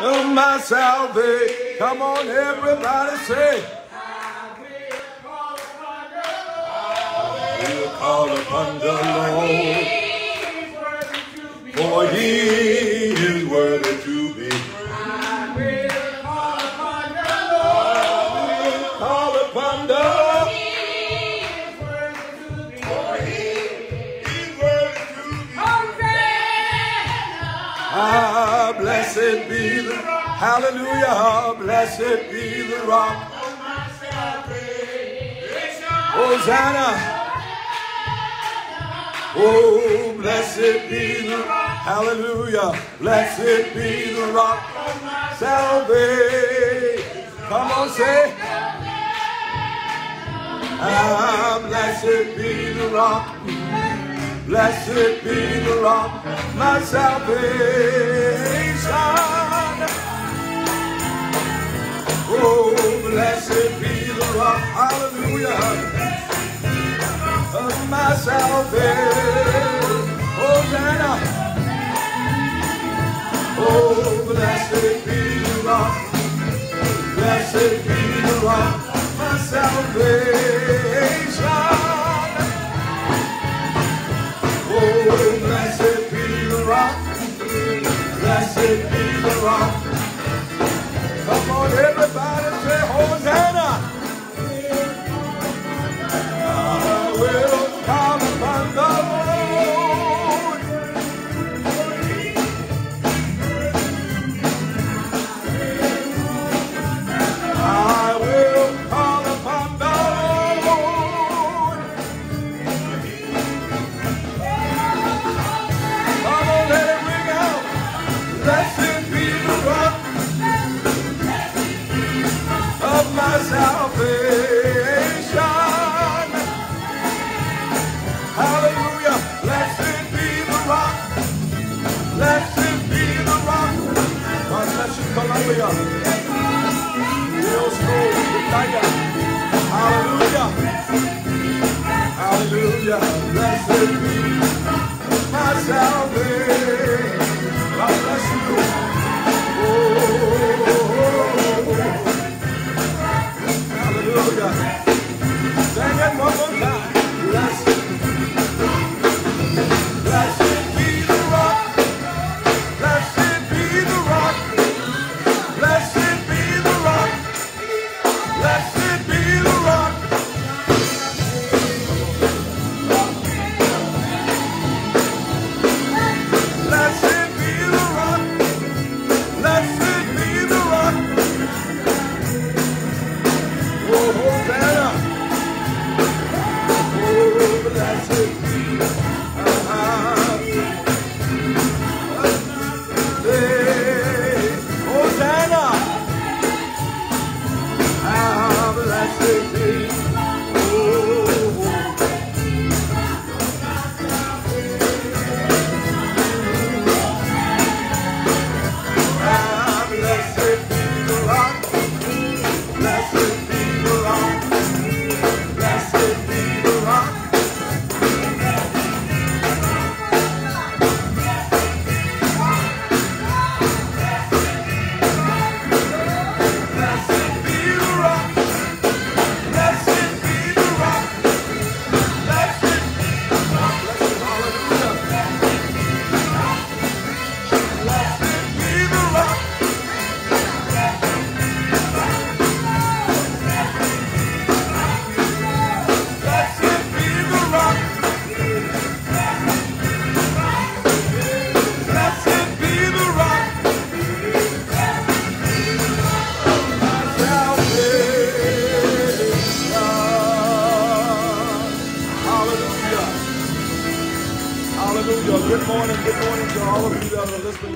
of my salvation. Come on, everybody say. We'll call upon the Lord, for he is worthy hallelujah, blessed be the rock. Hosanna. Oh, blessed be the rock. hallelujah, blessed be the rock salvation. Come on, say. Ah, blessed be the rock. Blessed be the rock, my salvation. Oh, blessed be the rock, hallelujah, of my salvation. Oh, Hosanna. Oh, blessed be the rock, blessed be the rock, my salvation. Oh, blessed be the rock. Blessed be the rock. On, everybody, say Hosanna. Messiah. Hallelujah. Hallelujah. Blessed be my salvation.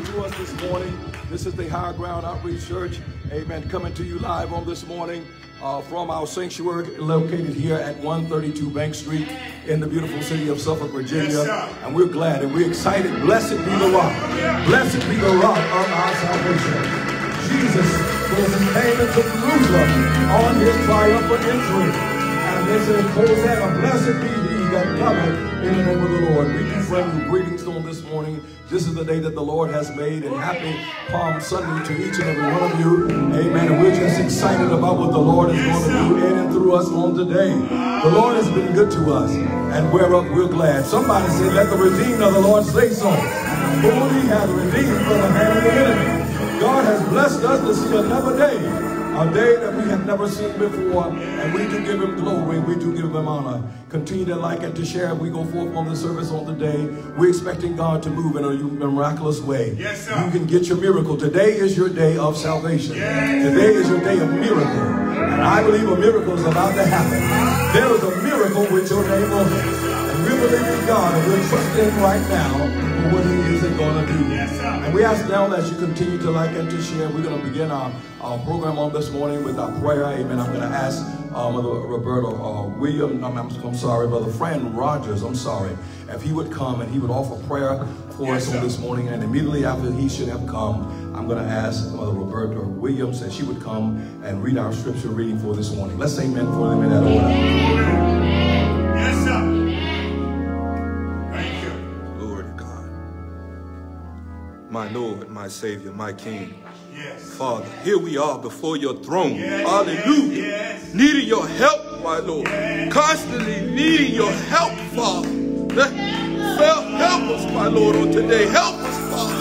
To us this morning. This is the High Ground Outreach Church. Amen. Coming to you live on this morning uh, from our sanctuary located here at 132 Bank Street in the beautiful city of Suffolk, Virginia. and we're glad and we're excited. Blessed be the rock. Blessed be the rock of our salvation. Jesus was came into Jerusalem on his triumphant entry. And They say, Hosanna, blessed be in the name of the Lord. We do bring you greetings on this morning. This is the day that the Lord has made, and happy Palm Sunday to each and every one of you. Amen. And we're just excited about what the Lord is going to do in and through us on today. The Lord has been good to us, and whereof we're glad. Somebody say, let the redeemed of the Lord say so. For he has redeemed from the hand of the enemy. God has blessed us to see another day a day that we have never seen before, and we do give him glory, we do give him honor. Continue to like and to share. We go forth on the service on the day. We're expecting God to move in a miraculous way. Yes, sir. You can get your miracle. Today is your day of salvation. Yes. Today is your day of miracle. And I believe a miracle is about to happen. There is a miracle with your name on it. And we believe in God and we're trusting right now for what he is going to do. Yes, and we ask now that you continue to like and to share. We're going to begin our, our program on this morning with our prayer. Amen. I'm going to ask uh, Mother Roberta uh, William, I'm, I'm, I'm, sorry, Brother Fran Rogers, I'm sorry, if he would come and he would offer prayer for yes, us on this morning. And immediately after he should have come, I'm going to ask Mother Roberta Williams that she would come and read our scripture reading for this morning. Let's say amen for them in that order. My Lord, my Savior, my King. Yes. Father, here we are before your throne. Yes. Hallelujah. Yes. Needing your help, my Lord. Constantly needing your help, Father. Help us, my Lord, on today. Help us, Father.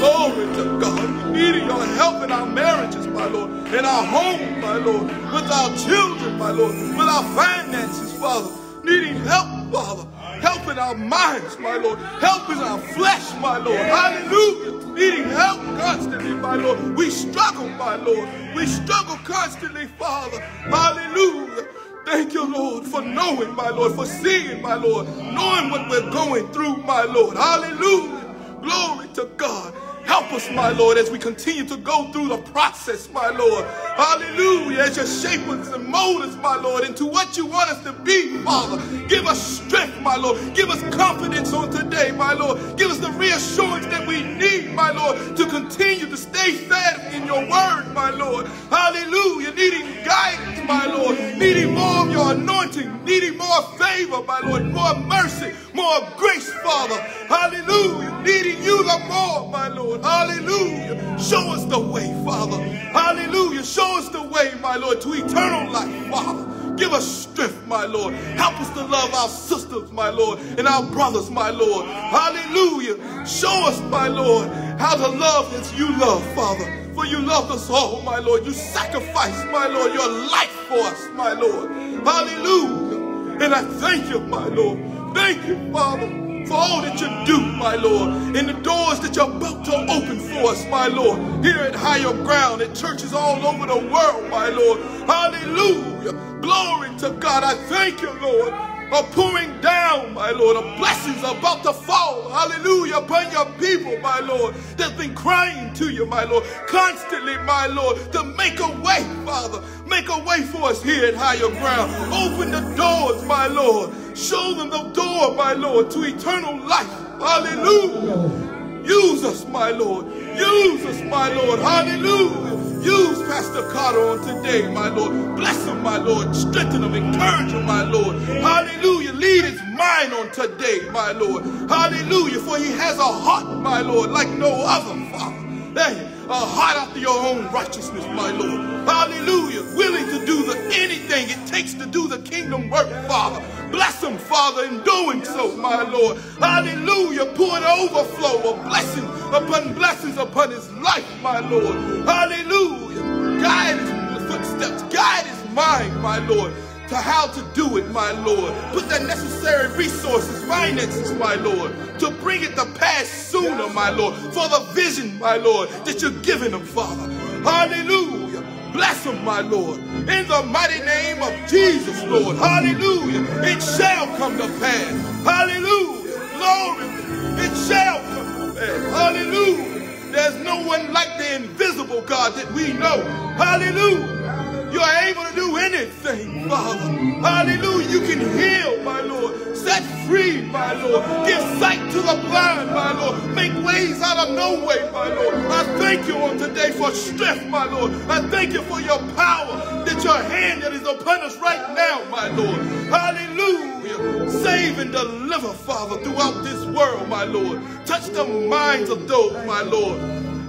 Glory to God. We needing your help in our marriages, my Lord. In our home, my Lord. With our children, my Lord. With our finances, Father. Needing help, Father. Help in our minds, my Lord. Help in our flesh, my Lord. Hallelujah. Needing help constantly, my Lord. We struggle, my Lord. We struggle constantly, Father. Hallelujah. Thank you, Lord, for knowing, my Lord, for seeing, my Lord, knowing what we're going through, my Lord. Hallelujah. Glory to God. Help us, my Lord, as we continue to go through the process, my Lord. Hallelujah. As you shape us and mold us, my Lord, into what you want us to be, Father. Give us strength, my Lord. Give us confidence on today, my Lord. Give us the reassurance that we need, my Lord, to continue to stay fast in your word, my Lord. Hallelujah. Needing guidance, my Lord. Needing more of your anointing. Needing more favor, my Lord. More mercy. More grace, Father. Hallelujah. Needing you the more, my Lord. Hallelujah. Show us the way, Father. Hallelujah. Show us the way, my Lord, to eternal life, Father. Give us strength, my Lord. Help us to love our sisters, my Lord, and our brothers, my Lord. Hallelujah. Show us, my Lord, how to love as you love, Father. For you love us all, my Lord. You sacrificed, my Lord, your life for us, my Lord. Hallelujah. And I thank you, my Lord. Thank you, Father for all that you do, my Lord, and the doors that you're about to open for us, my Lord, here at higher ground, at churches all over the world, my Lord. Hallelujah. Glory to God. I thank you, Lord, are pouring down, my Lord. A blessings about to fall, hallelujah, upon your people, my Lord, that's been crying to you, my Lord, constantly, my Lord, to make a way, Father. Make a way for us here at higher ground. Open the doors, my Lord. Show them the door, my Lord, to eternal life. Hallelujah. Use us, my Lord. Use us, my Lord. Hallelujah. Pastor Carter on today, my Lord. Bless him, my Lord. Strengthen him. Encourage him, my Lord. Hallelujah. Lead his mind on today, my Lord. Hallelujah. For he has a heart, my Lord, like no other, Father. A heart after your own righteousness, my Lord. Hallelujah. Willing to do the anything it takes to do the kingdom work, Father. Bless him, Father, in doing so, my Lord. Hallelujah. Pour an overflow of blessings upon blessings upon his life, my Lord. Hallelujah. Guide his footsteps, guide his mind, my Lord to how to do it, my Lord. Put the necessary resources, finances, my Lord, to bring it to pass sooner, my Lord, for the vision, my Lord, that you're giving them, Father. Hallelujah. Bless them, my Lord. In the mighty name of Jesus, Lord. Hallelujah. It shall come to pass. Hallelujah. Glory. It shall come to pass. Hallelujah. There's no one like the invisible God that we know. Hallelujah. You are able to do anything, Father. Hallelujah. You can heal, my Lord. Set free, my Lord. Give sight to the blind, my Lord. Make ways out of no way, my Lord. I thank you on today for strength, my Lord. I thank you for your power that your hand that is upon us right now, my Lord. Hallelujah. Save and deliver, Father, throughout this world, my Lord. Touch the minds of those, my Lord,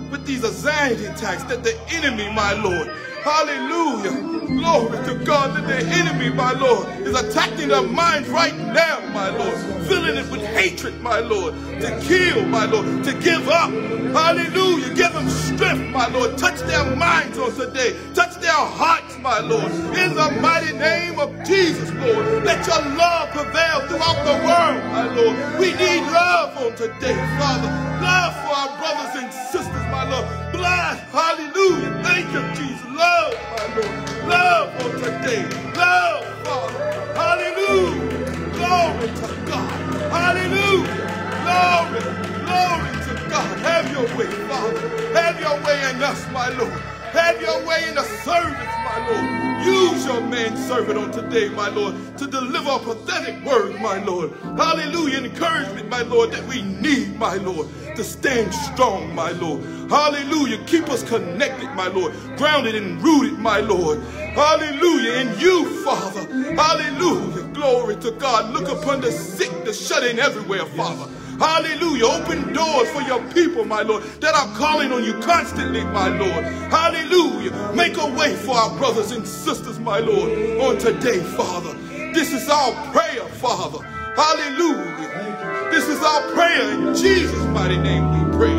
with these anxiety attacks that the enemy, my Lord, Hallelujah. Glory to God that the enemy, my Lord, is attacking their minds right now, my Lord. Filling it with hatred, my Lord. To kill, my Lord. To give up. Hallelujah. Give them strength, my Lord. Touch their minds on today. Touch their hearts, my Lord. In the mighty name of Jesus, Lord. Let your love prevail throughout the world, my Lord. We need love on today, Father. Love for our brothers and sisters, my Lord. Blood. Hallelujah. Thank you, Jesus. Love, my Lord. Love on today. Love, Father. Hallelujah. Glory to God. Hallelujah. Glory. Glory to God. Have your way, Father. Have your way in us, my Lord. Have your way in the service, my Lord. Use your man servant on today, my Lord, to deliver a pathetic word, my Lord. Hallelujah. Encouragement, my Lord, that we need, my Lord, to stand strong, my Lord. Hallelujah. Keep us connected, my Lord. Grounded and rooted, my Lord. Hallelujah. In you, Father. Hallelujah. Glory to God. Look upon the sick, the shut in everywhere, Father. Hallelujah. Open doors for your people, my Lord, that are calling on you constantly, my Lord. Hallelujah. Make a way for our brothers and sisters, my Lord, on today, Father. This is our prayer, Father. Hallelujah. This is our prayer. In Jesus' mighty name we pray.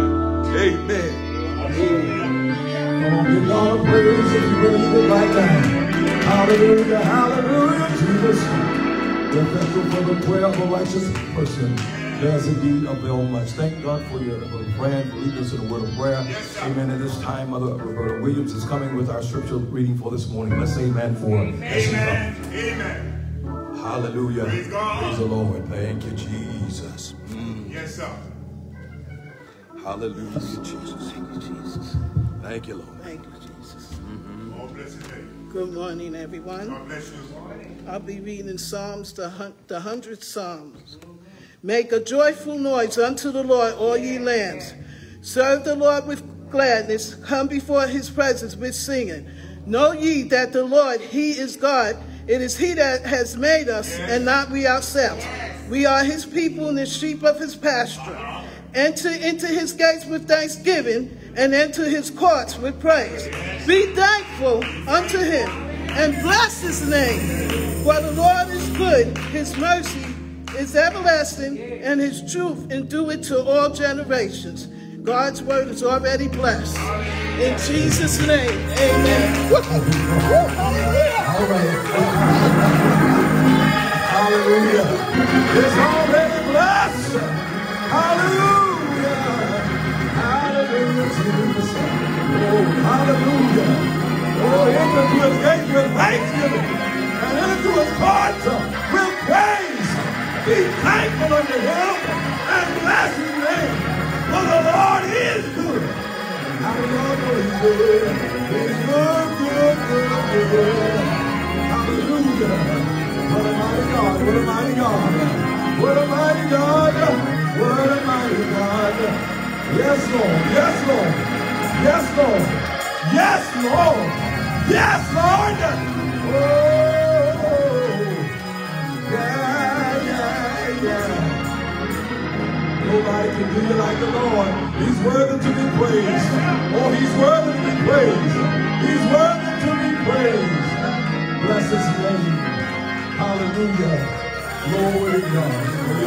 Amen. Give God praise if you believe it right now. Hallelujah, hallelujah, Jesus. We're thankful for the prayer of a righteous person. Does indeed avail much. Thank God for your for praying, for leading us in the word of prayer. Yes, amen. At this time, Mother Roberta Williams is coming with our scripture reading for this morning. Let's say amen for her as Amen. comes. Amen. Hallelujah. Praise God. Praise the Lord. Thank you, Jesus. Mm. Yes, sir. Hallelujah, Jesus. Thank you, Jesus. Thank you, Lord. Thank you, Jesus. Mm-hmm. Bless his name. Good morning, everyone. God bless you. I'll be reading Psalms, the hun- the hundredth Psalms. Make a joyful noise unto the Lord, all ye lands. Serve the Lord with gladness. Come before his presence with singing. Know ye that the Lord, he is God. It is he that has made us, and not we ourselves. We are his people and the sheep of his pasture. Enter into his gates with thanksgiving and enter his courts with praise. Be thankful unto him and bless his name. For the Lord is good, his mercy is everlasting, and his truth endureth to all generations. God's word is already blessed. In Jesus' name, amen. Hallelujah! Hallelujah. It's already blessed. Hallelujah. Hallelujah, Oh, hallelujah. Oh, enter to his gates with thanksgiving and enter to his courts. Be thankful unto him and bless his name. For the Lord is good. How do y'all know he's good? He's good, good, good, good. Hallelujah. What a mighty God, what a mighty God. What a mighty God. What a mighty God. Yes, Lord. Yes, Lord. Yes, Lord. Yes, Lord. Yes, Lord. Oh, Nobody can do you like the Lord. He's worthy to be praised. Oh, he's worthy to be praised. He's worthy to be praised. Bless his name. Hallelujah. Glory to God.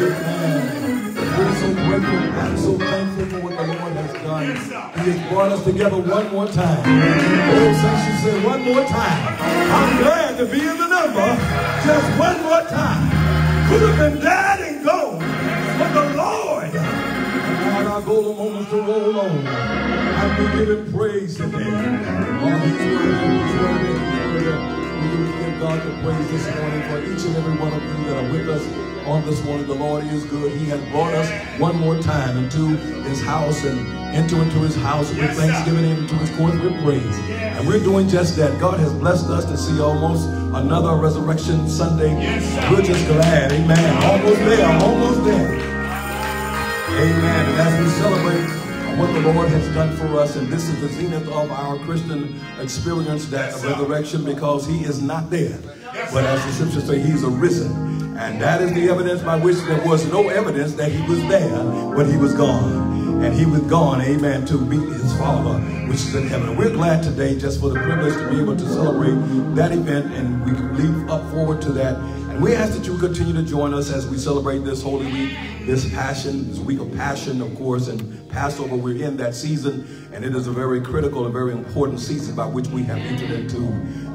Amen. We're so grateful and so thankful for what the Lord has done. He has brought us together one more time. Oh, Section said one more time. I'm glad to be in the number just one more time. Could have been dead golden moments to roll on. And we give him praise today. Oh, he's worthy, he's worthy, he's worthy. We give God the praise this morning for each and every one of you that are with us on this morning. The Lord is good. He has brought us one more time into his house and enter into his house with Yes, thanksgiving and into his court with praise. And we're doing just that. God has blessed us to see almost another resurrection Sunday. Yes. We're just glad. Amen. Almost there. Almost there. Amen. And as we celebrate what the Lord has done for us. And this is the zenith of our Christian experience, that resurrection, because he is not dead. But as the scriptures say, he's arisen. And that is the evidence by which there was no evidence that he was there when he was gone. And he was gone, amen, to meet his Father, which is in heaven. We're glad today just for the privilege to be able to celebrate that event, and we can leave up forward to that. And we ask that you continue to join us as we celebrate this Holy Week, this Passion, this week of Passion, of course, and Passover. We're in that season, and it is a very critical and very important season by which we have entered into.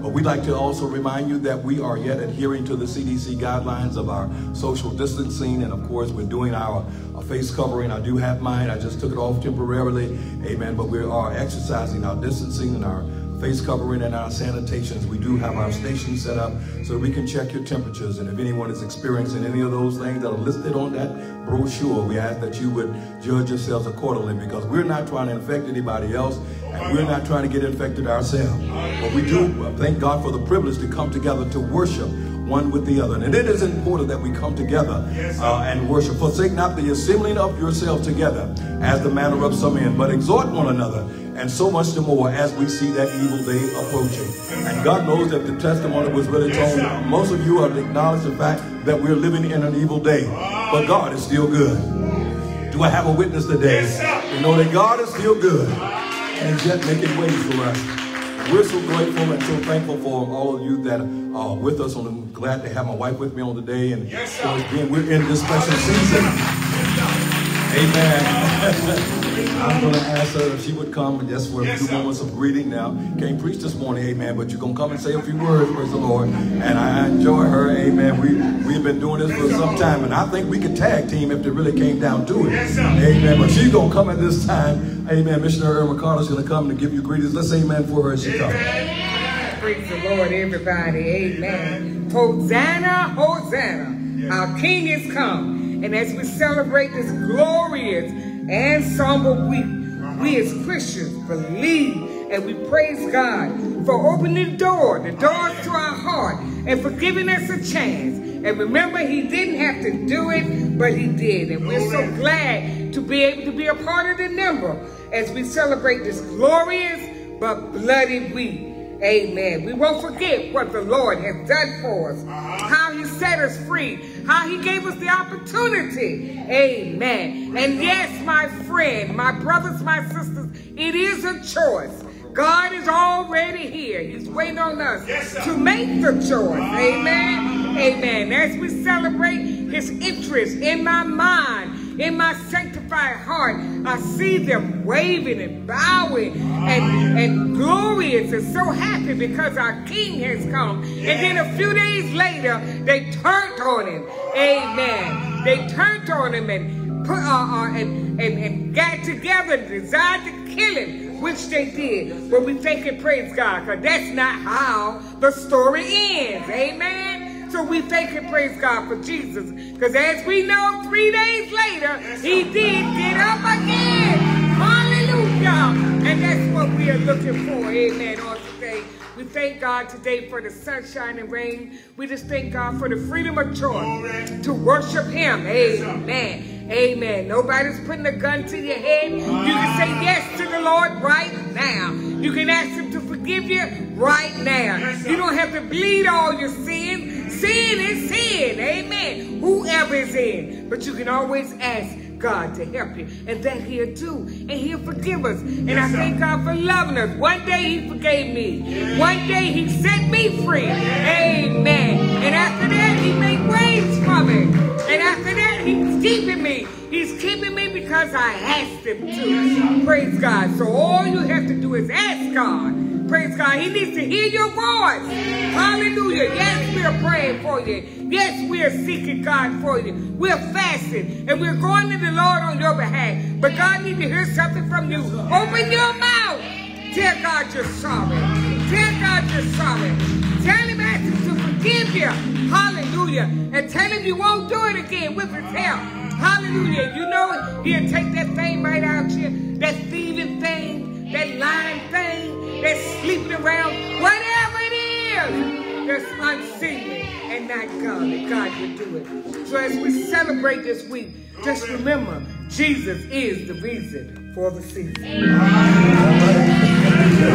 But we'd like to also remind you that we are yet adhering to the CDC guidelines of our social distancing, and of course, we're doing our, our face covering. I do have mine. I just took it off temporarily, amen. But we are exercising our distancing and our face covering and our sanitations. We do have our station set up so we can check your temperatures. And if anyone is experiencing any of those things that are listed on that brochure, we ask that you would judge yourselves accordingly because we're not trying to infect anybody else and we're not trying to get infected ourselves. But we do thank God for the privilege to come together to worship one with the other. And it is important that we come together uh, and worship. Forsake not the assembling of yourselves together as the manner of some men, but exhort one another and so much the more as we see that evil day approaching. And God knows that the testimony was really told. Most of you have acknowledged the fact that we're living in an evil day, but God is still good. Do I have a witness today? You know that God is still good and is yet making ways for us. We're so grateful and so thankful for all of you that are with us. I'm glad to have my wife with me on the day. And Yes, so again, we're in this special season. Amen. I'm going to ask her if she would come and just for a Yes, few sir. moments of greeting now. Can't preach this morning, amen, but you're going to come and say a few words, praise the Lord. And I enjoy her, amen. We, we've been doing this for some time, and I think we could tag team if it really came down to it. Yes, sir. Amen. But she's going to come at this time. Amen. Missionary Irma Carter's going to come to give you greetings. Let's say amen for her as she comes. Praise the Lord, everybody. Amen. Hosanna, Hosanna. Our King is come. And as we celebrate this glorious and somber week, we as Christians believe and we praise God for opening the door, the doors to our heart, and for giving us a chance. And remember, He didn't have to do it, but He did. And we're so glad to be able to be a part of the number as we celebrate this glorious but bloody week. Amen. We won't forget what the Lord has done for us, uh-huh. how he set us free, how he gave us the opportunity. Amen. And yes, my friend, my brothers, my sisters, it is a choice. God is already here. He's waiting on us Yes, to make the choice. Ah. Amen. Amen. As we celebrate his interest in my mind, in my sanctified heart, I see them waving and bowing and, and glorious and so happy because our King has come. And then a few days later, they turned on him. Amen. They turned on him and put uh, uh, and, and, and got together and desired to kill him, which they did. But we thank and praise God, because that's not how the story ends. Amen. So we thank and praise God for Jesus. Because as we know, three days later, he did get up again. Hallelujah. And that's what we are looking for. Amen. On today. We thank God today for the sunshine and rain. We just thank God for the freedom of choice to worship Him. Amen. Amen. Nobody's putting a gun to your head. You can say yes to the Lord right now. You can ask Him to forgive you right now. You don't have to bleed all your sin. Sin is sin. Amen. Whoever is in. But you can always ask God to help you. And that He'll do. And He'll forgive us. And I thank God for loving us. One day He forgave me. One day He set me free. Amen. And after that, He made ways for me. And after that, He's keeping me. He's keeping me because I asked Him to. Praise God. So all you have to do is ask God. Praise God. He needs to hear your voice. Hallelujah. Yes, we are praying for you. Yes, we are seeking God for you. We're fasting and we're going to the Lord on your behalf. But God needs to hear something from you. Open your mouth. Tell God you're sorry. Tell God you're sorry. Tell him ask him to forgive you. Hallelujah. And tell him you won't do it again with his help. Hallelujah. You know he'll take that thing right out here. That thieving thing, that lying thing, that sleeping around, whatever it is that's unseemly. and not God, that God will do it. So as we celebrate this week, just remember, Jesus is the reason for the season. All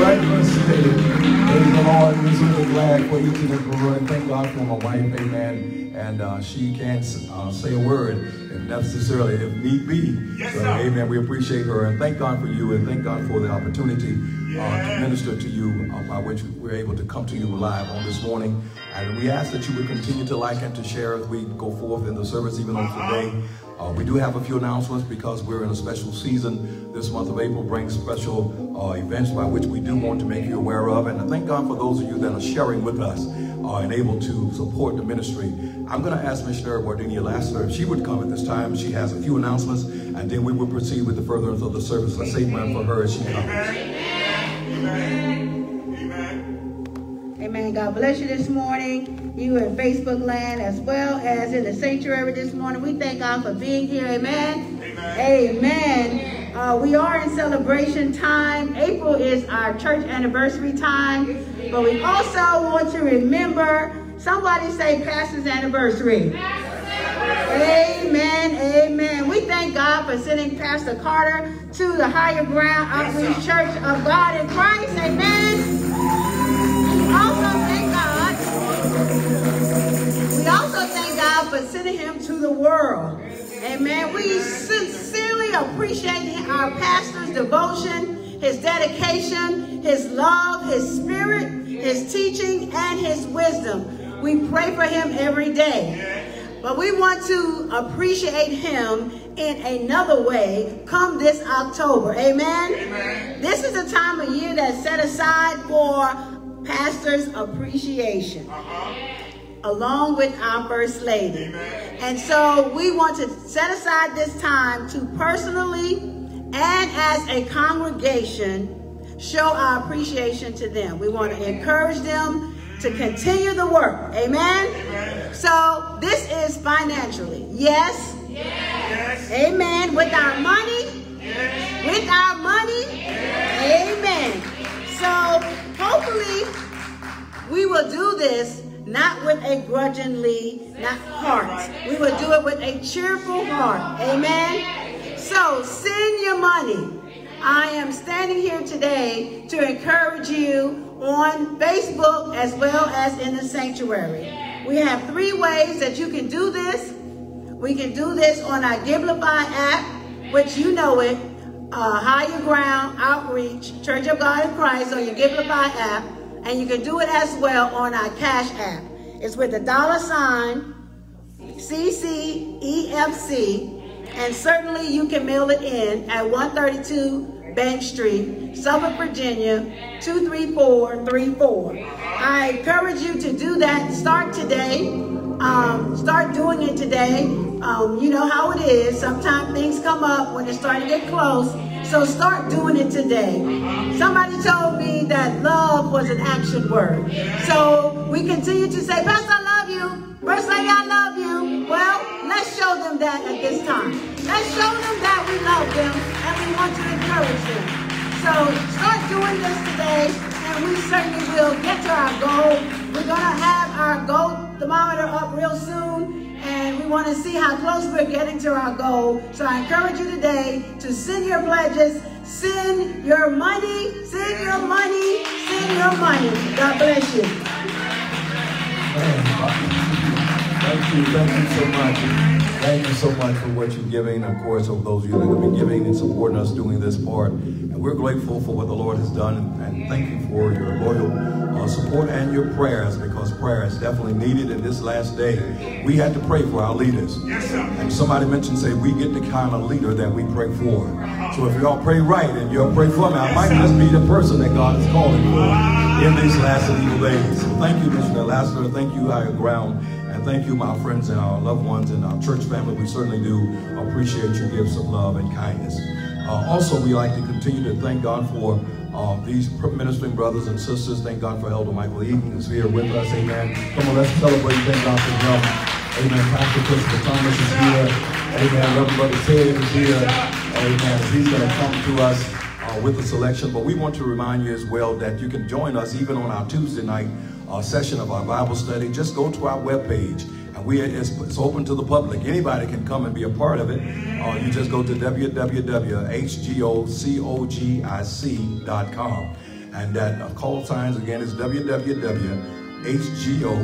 right, let's say, praise the Lord. We're certainly glad for each and every word. Thank God for my wife, amen. And uh, she can uh, say a word if necessarily, if need be. Yes, so, amen. We appreciate her and thank God for you and thank God for the opportunity uh, to minister to you uh, by which we're able to come to you live on this morning. And we ask that you would continue to like and to share as we go forth in the service even on today. Uh, we do have a few announcements because we're in a special season. This month of April brings special uh, events by which we do want to make you aware of. And I thank God for those of you that are sharing with us uh, and able to support the ministry. I'm going to ask Missionary Wardinia Lassiter if she would come at this time. She has a few announcements, and then we will proceed with the furtherance of the service. Let's say amen for her as she comes. Amen. Amen. God bless you this morning. You in Facebook land as well as in the sanctuary this morning. We thank God for being here. Amen. Amen. Uh, we are in celebration time. April is our church anniversary time. But we also want to remember, somebody say pastor's anniversary. Amen. Amen. We thank God for sending Pastor Carter to the Higher Ground of Outreach Church of God in Christ. Amen. We also thank God. We also thank God for sending him to the world. Amen. We sincerely appreciate our pastor's devotion, his dedication, his love, his spirit, his teaching, and his wisdom. We pray for him every day. But we want to appreciate him in another way come this October. Amen? This is a time of year that's set aside for pastor's appreciation along with our First Lady. And so we want to set aside this time to personally and as a congregation show our appreciation to them. We want to encourage them to continue the work. Amen? So this is financially. Yes? Amen. With our money? With our money? Amen. So hopefully we will do this not with a grudgingly not heart. We will do it with a cheerful heart. Amen. So send your money. I am standing here today to encourage you on Facebook as well as in the sanctuary. We have three ways that you can do this. We can do this on our Givelify app, which you know it, uh, Higher Ground Outreach, Church of God in Christ on your Givelify app. And you can do it as well on our Cash app. It's with the dollar sign CCEFC. And certainly you can mail it in at 132 Bank Street, Suffolk, Virginia, 23434. I encourage you to do that. Start today. Um, start doing it today. Um, you know how it is. Sometimes things come up when it's starting to get close. So start doing it today. Somebody told me that love was an action word. So we continue to say, Pastor, I love you. First lady, I love you. Well, let's show them that at this time. Let's show them that we love them and we want to encourage them. So start doing this today and we certainly will get to our goal. We're going to have our goal thermometer up real soon and we want to see how close we're getting to our goal. So I encourage you today to send your pledges, send your money, send your money, send your money. God bless you. Thank you, thank you so much. Thank you so much for what you're giving. Of course, of those of you that have been giving and supporting us doing this part. We're grateful for what the Lord has done. And, and thank you for your loyal uh, support and your prayers because prayer is definitely needed in this last day. We had to pray for our leaders. Yes, sir. And somebody mentioned, say, we get the kind of leader that we pray for. So if y'all pray right and y'all pray for me, I might just be the person that God is calling for in these last and evil days. So thank you, Mr. Lassiter. Thank you, Higher Ground. And thank you, my friends and our loved ones and our church family. We certainly do appreciate your gifts of love and kindness. Uh, also, we like to continue to thank God for uh, these ministering brothers and sisters. Thank God for Elder Michael Eaton who's here with us. Amen. Come on, let's celebrate. Thank God for him. Amen. Pastor Christopher Thomas is here. Amen. Reverend Brother Ted is here. Amen. He's going to come to us uh, with a selection. But we want to remind you as well that you can join us even on our Tuesday night uh, session of our Bible study, just go to our webpage. And we it's, it's open to the public. Anybody can come and be a part of it. Uh, you just go to www.hgocogic.com. And that uh, call signs again is www.hgo,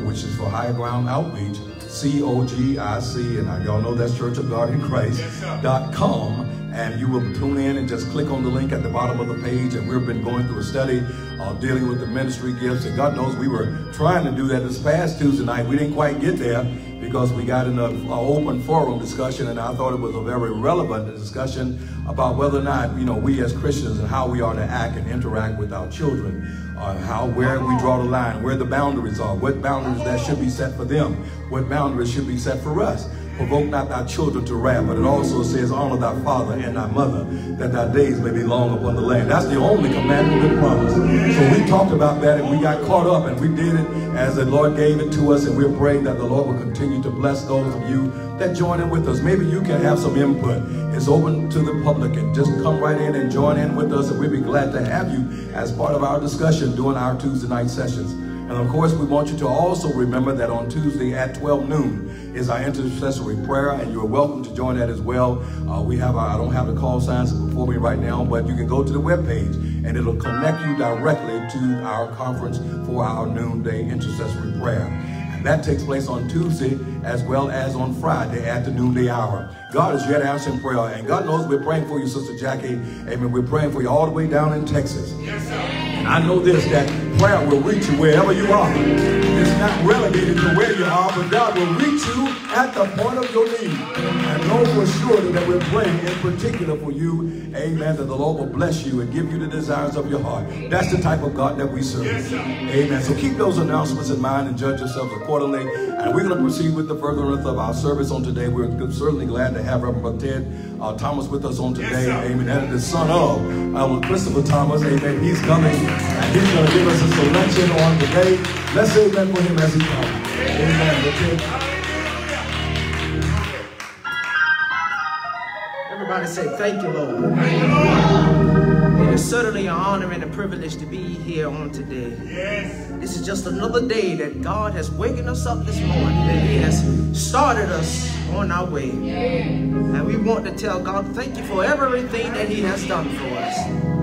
which is for High Ground Outreach, C-O-G-I-C, and y'all know that's Church of God in Christ, dot com and you will tune in and just click on the link at the bottom of the page. And we've been going through a study uh, dealing with the ministry gifts. And God knows we were trying to do that this past Tuesday night. We didn't quite get there because we got in an open forum discussion, and I thought it was a very relevant discussion about whether or not, you know, we as Christians and how we are to act and interact with our children. Uh, how, where we draw the line, where the boundaries are, what boundaries that should be set for them, what boundaries should be set for us. Provoke not thy children to wrath, but it also says, honor thy father and thy mother, that thy days may be long upon the land. That's the only commandment with promise. So we talked about that and we got caught up and we did it as the Lord gave it to us and we're praying that the Lord will continue to bless those of you that join in with us. Maybe you can have some input. It's open to the public and just come right in and join in with us and we'd be glad to have you as part of our discussion during our Tuesday night sessions. And of course, we want you to also remember that on Tuesday at 12 noon is our intercessory prayer, and you're welcome to join that as well. Uh, we have, our, I don't have the call signs before me right now, but you can go to the webpage and it'll connect you directly to our conference for our noonday intercessory prayer. And that takes place on Tuesday as well as on Friday at the noonday hour. God is yet answering prayer, and God knows we're praying for you, Sister Jackie. Amen. We're praying for you all the way down in Texas. Yes, sir. And I know this, that prayer will reach you wherever you are. It's not relegated to where you are, but God will reach you at the point of your need. And know for sure that we're praying in particular for you, amen, that the Lord will bless you and give you the desires of your heart. That's the type of God that we serve. Amen. So keep those announcements in mind and judge yourselves accordingly. And we're going to proceed with the furtherance of our service on today. We're certainly glad to have Reverend Ted uh, Thomas with us on today. Amen. And the son of uh, Christopher Thomas. Amen. He's coming and he's going to give us a selection on today. Let's say amen for him as he comes. Amen. Everybody say, thank you, Lord. Thank you, Lord. It is certainly an honor and a privilege to be here on today. Yes. This is just another day that God has waken us up this morning, that he has started us on our way. And we want to tell God, thank you for everything that he has done for us.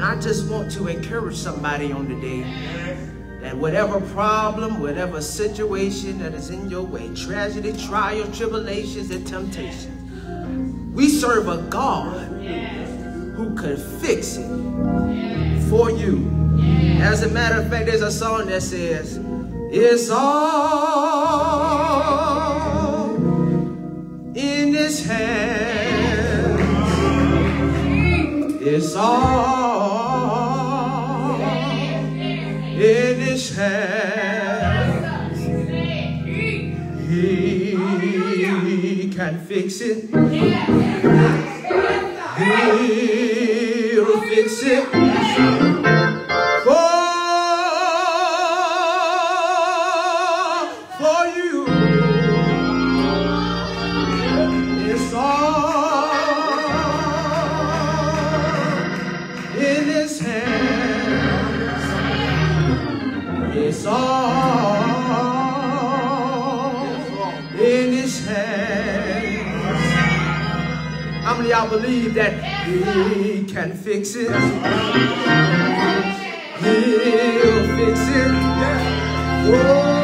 And I just want to encourage somebody on today that whatever problem, whatever situation that is in your way, tragedy, trial, tribulations, and temptations, we serve a God who could fix it for you. As a matter of fact, there's a song that says, It's all in His hands. It's all in He can fix it. He'll fix it. Y'all believe that he can fix it? He'll fix it. Oh. It's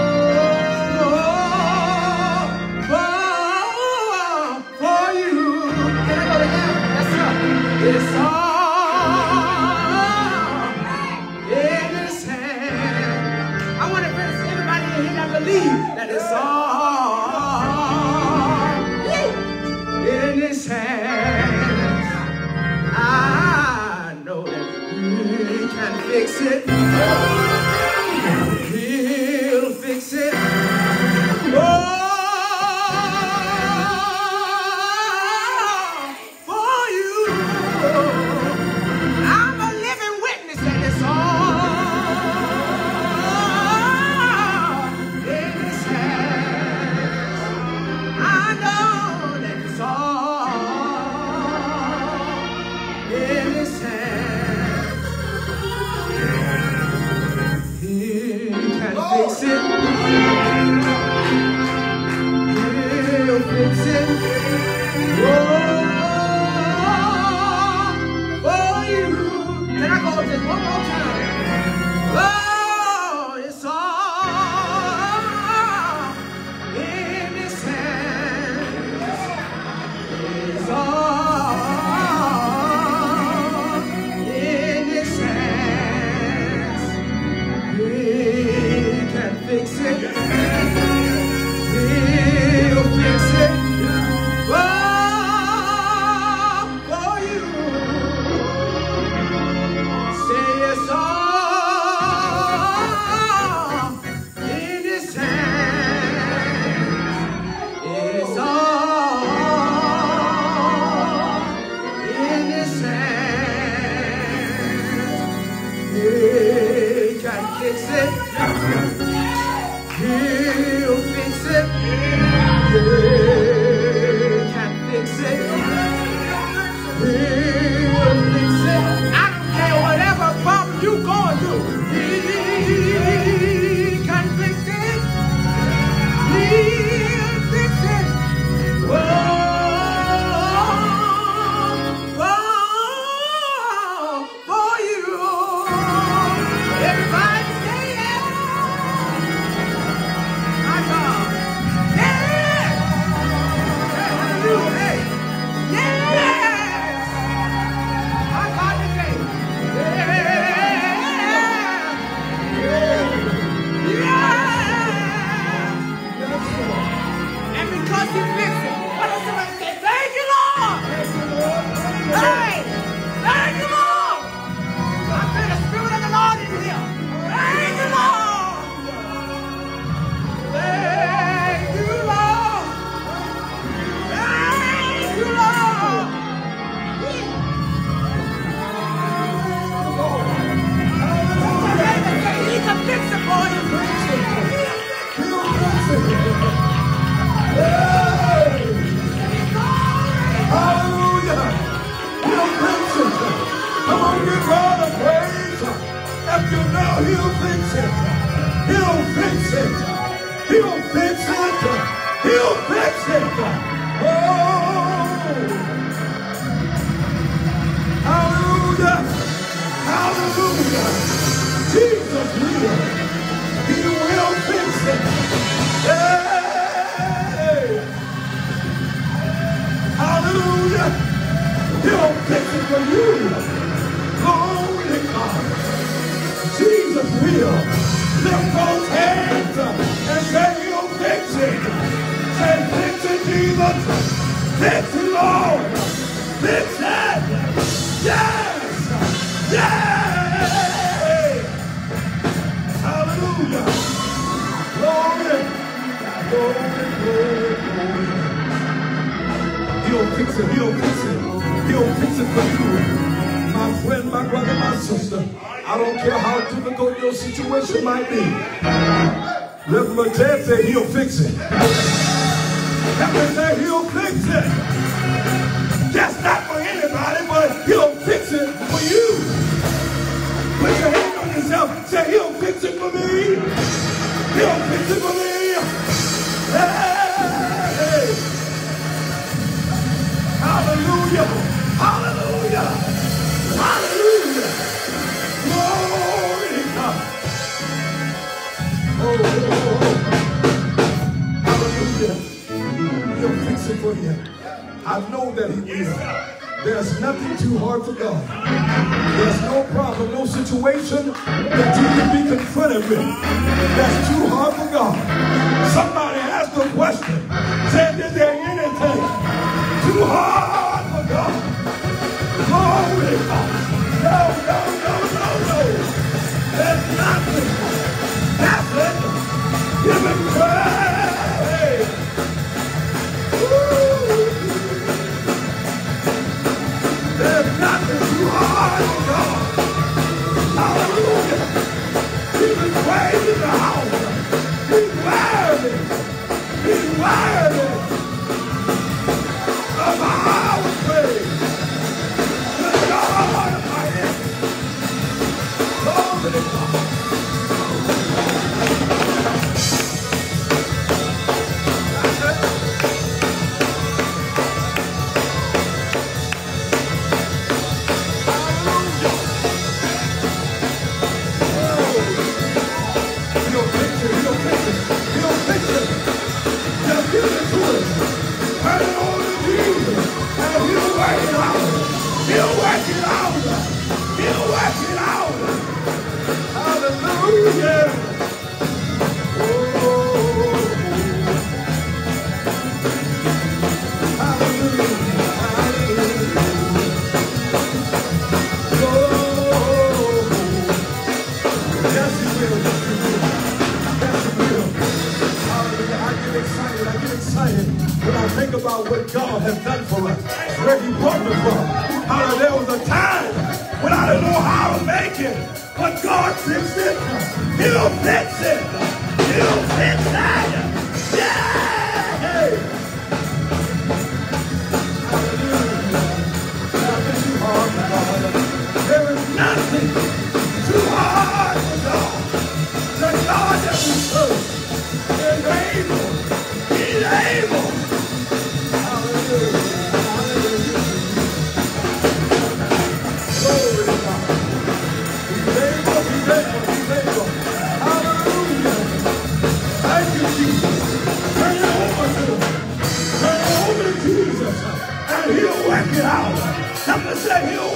it. And he'll work it out. Somebody say he'll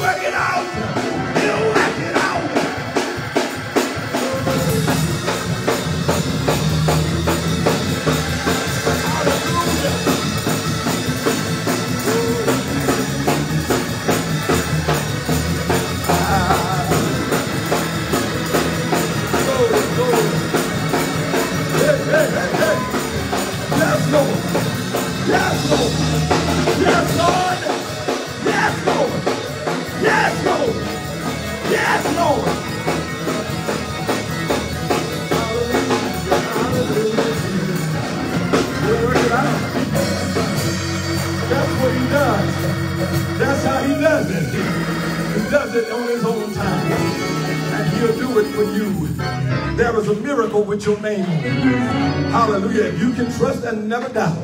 with your name on it. Hallelujah. If you can trust and never doubt,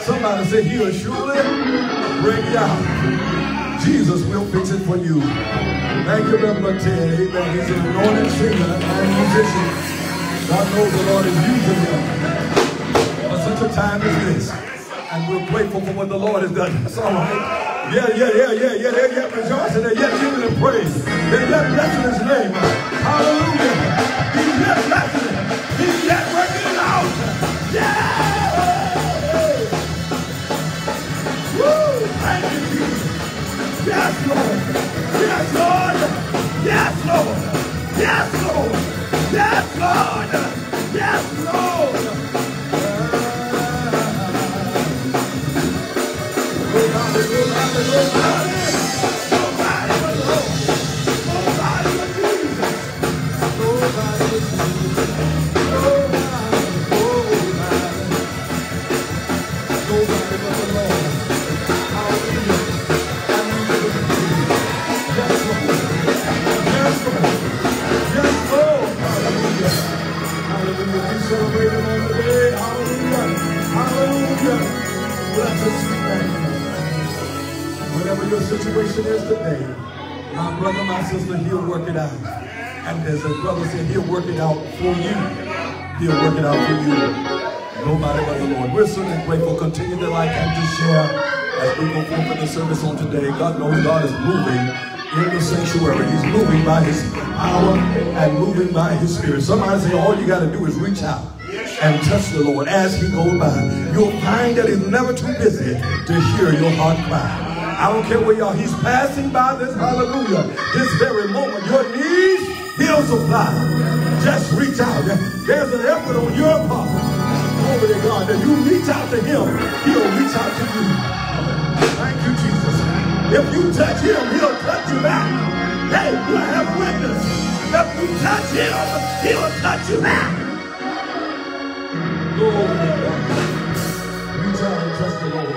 somebody say he'll surely bring you out. Jesus will fix it for you. Thank you, Reverend Ted. Amen. He's an anointed singer and musician. God knows the Lord is using him for such a time as this. And we're grateful for what the Lord has done. That's all right. Yeah, yeah, yeah, yeah, yeah. They're yet rejoicing. They're yet giving him praise. They're yet blessing his name. Hallelujah. Yes, Lord. Yes, Lord. Yes, Lord. Yes, Lord. Situation is today, my brother, my sister, he'll work it out. And as a brother said, he'll work it out for you. He'll work it out for you. Nobody but the Lord. We're certainly grateful. Continue to like and to share as we go forth with the service on today. God knows God is moving in the sanctuary. He's moving by his power and moving by his spirit. Somebody say all you got to do is reach out and touch the Lord as he goes by. You'll find that he's never too busy to hear your heart cry. I don't care where y'all, he's passing by this, hallelujah, this very moment. Your needs, he'll supply. Just reach out. There's an effort on your part. Glory to God. That you reach out to him, he'll reach out to you. Thank you, Jesus. If you touch him, he'll touch you back. Hey, you have witness. If you touch him, he'll touch you back. Glory to God. Reach out and trust the Lord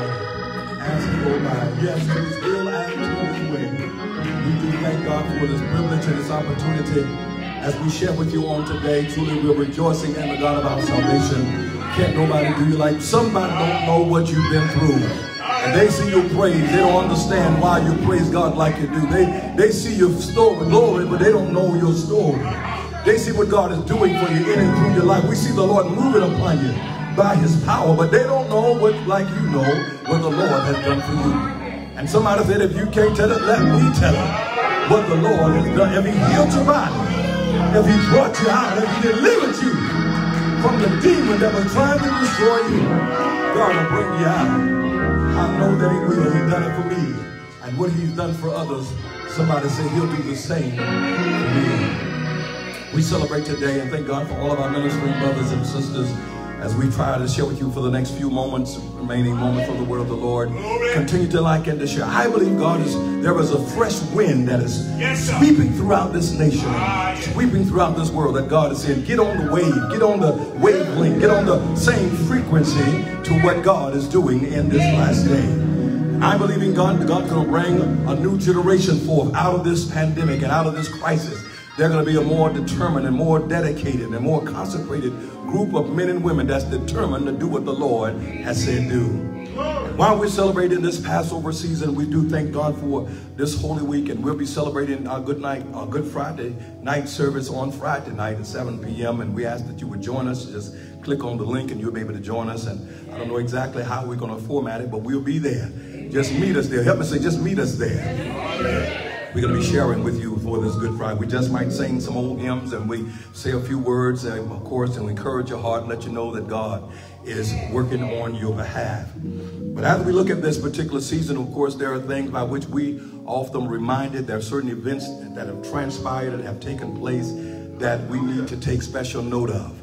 by. Yes, to his will and to his way. We do thank God for this privilege and this opportunity as we share with you on today. Truly, we're rejoicing in the God of our salvation. Can't nobody do you like somebody don't know what you've been through. And they see your praise. They don't understand why you praise God like you do. They they see your story, glory, but they don't know your story. They see what God is doing for you in and through your life. We see the Lord moving upon you by his power, but they don't know what, like you know, what the Lord has done for you. And somebody said, if you can't tell it, let me tell it what the Lord has done. If he healed your body, if he brought you out, if he delivered you from the demon that was trying to destroy you, God will bring you out. I know that he will. He done it for me. And what he's done for others, somebody said he'll do the same for me. We celebrate today and thank God for all of our ministering brothers and sisters as we try to share with you for the next few moments, remaining moments of the word of the Lord. Continue to like and to share. I believe God is, there is a fresh wind that is Yes, sweeping throughout this nation, Ah, yes. sweeping throughout this world that God is saying, get on the wave, get on the wavelength, get on the same frequency to what God is doing in this last day. I believe in God, God's going to bring a new generation forth out of this pandemic and out of this crisis. They're going to be a more determined and more dedicated and more consecrated group of men and women that's determined to do what the Lord has said do. While we're celebrating this Passover season, we do thank God for this Holy Week, and we'll be celebrating our Good Night, our Good Friday night service on Friday night at 7 p.m. And we ask that you would join us. Just click on the link, and you'll be able to join us. And I don't know exactly how we're going to format it, but we'll be there. Just meet us there. Help me say, just meet us there. We're going to be sharing with you for this Good Friday. We just might sing some old hymns and we say a few words, uh, of course, and encourage your heart and let you know that God is working on your behalf. But as we look at this particular season, of course, there are things by which we often reminded. There are certain events that have transpired and have taken place that we need to take special note of.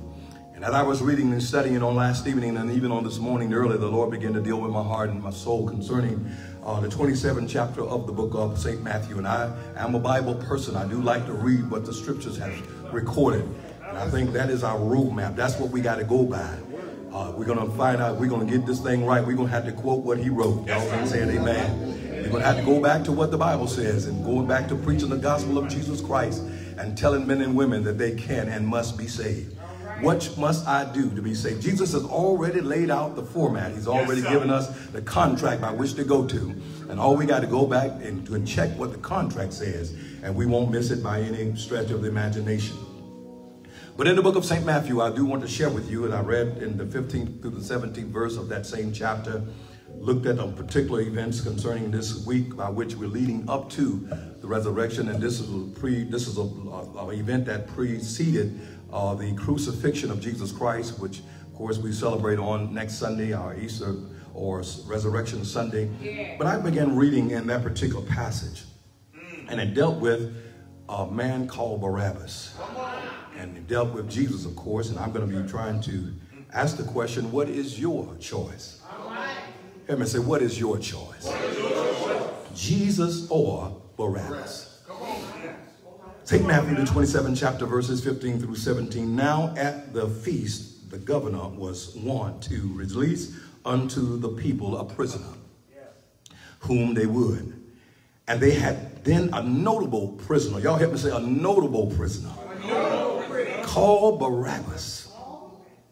And as I was reading and studying on last evening and even on this morning early, the Lord began to deal with my heart and my soul concerning uh, the 27th chapter of the book of St. Matthew. And I am a Bible person. I do like to read what the scriptures have recorded. And I think that is our roadmap. That's what we got to go by. Uh, we're going to find out, we're going to get this thing right. We're going to have to quote what he wrote. Y'all saying amen. We're going to have to go back to what the Bible says and going back to preaching the gospel of Jesus Christ and telling men and women that they can and must be saved. What must I do to be saved? Jesus has already laid out the format. He's already Yes, given us the contract by which to go to. And all we got to go back and, and check what the contract says. And we won't miss it by any stretch of the imagination. But in the book of St. Matthew, I do want to share with you, and I read in the 15th through the 17th verse of that same chapter, looked at particular events concerning this week by which we're leading up to the resurrection. And this is a pre, this is a, a- a event that preceded uh, the crucifixion of Jesus Christ, which of course we celebrate on next Sunday, our Easter or Resurrection Sunday. Yeah. But I began reading in that particular passage, and it dealt with a man called Barabbas. And it dealt with Jesus, of course, and I'm going to be trying to ask the question, what is your choice? Hear me say, what is your choice? Jesus or Barabbas? St. Matthew, the 27th chapter, verses 15 through 17. Now at the feast, the governor was wont to release unto the people a prisoner, whom they would. And they had then a notable prisoner. Y'all help me say a notable prisoner. Called Barabbas.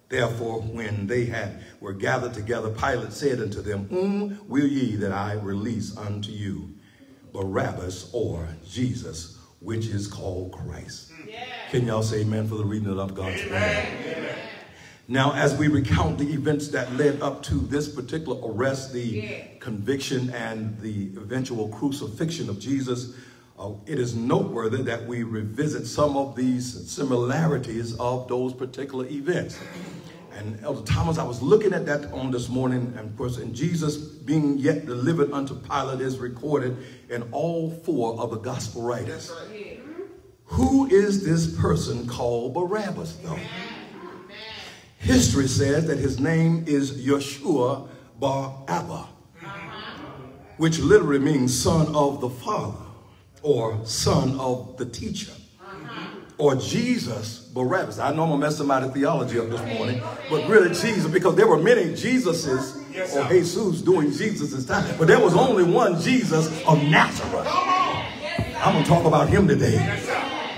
Therefore, when they had were gathered together, Pilate said unto them, Whom will ye that I release unto you? Barabbas or Jesus, which is called Christ. Can y'all say amen for the reading of God's word? Now, as we recount the events that led up to this particular arrest, the Yeah. conviction and the eventual crucifixion of Jesus, uh, it is noteworthy that we revisit some of these similarities of those particular events. And Elder Thomas, I was looking at that on this morning, and of course, and Jesus being yet delivered unto Pilate is recorded in all four of the gospel writers. Mm-hmm. Who is this person called Barabbas, though? History says that his name is Yeshua Bar Abba, uh-huh. which literally means son of the father or son of the teacher or Jesus Barabbas. I know I'm gonna mess somebody's theology up this morning, but really Jesus, because there were many Jesuses Yes, or. Jesus doing Jesus' time, but there was only one Jesus of Nazareth. I'm gonna talk about him today.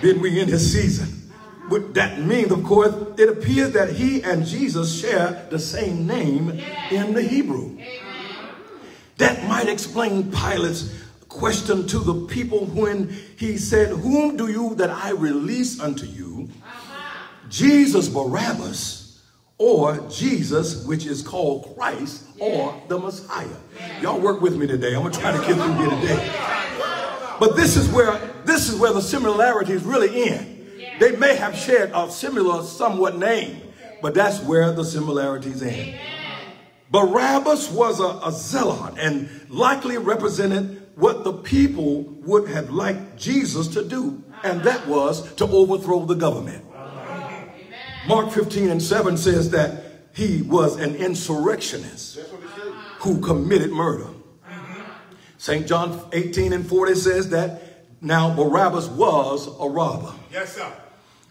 Then we in his season. But that means, of course, it appears that he and Jesus share the same name in the Hebrew. That might explain Pilate's question to the people when he said, Whom do you that I release unto you? Jesus Barabbas or Jesus, which is called Christ or the Messiah. Y'all work with me today. I'm gonna try to get through here today. But this is where this is where the similarities really end. They may have shared a similar, somewhat name, but that's where the similarities end. Barabbas was a, a zealot and likely represented what the people would have liked Jesus to do, and that was to overthrow the government. Mark 15 and 7 says that he was an insurrectionist who committed murder. St. John 18 and 40 says that now Barabbas was a robber. Yes, sir.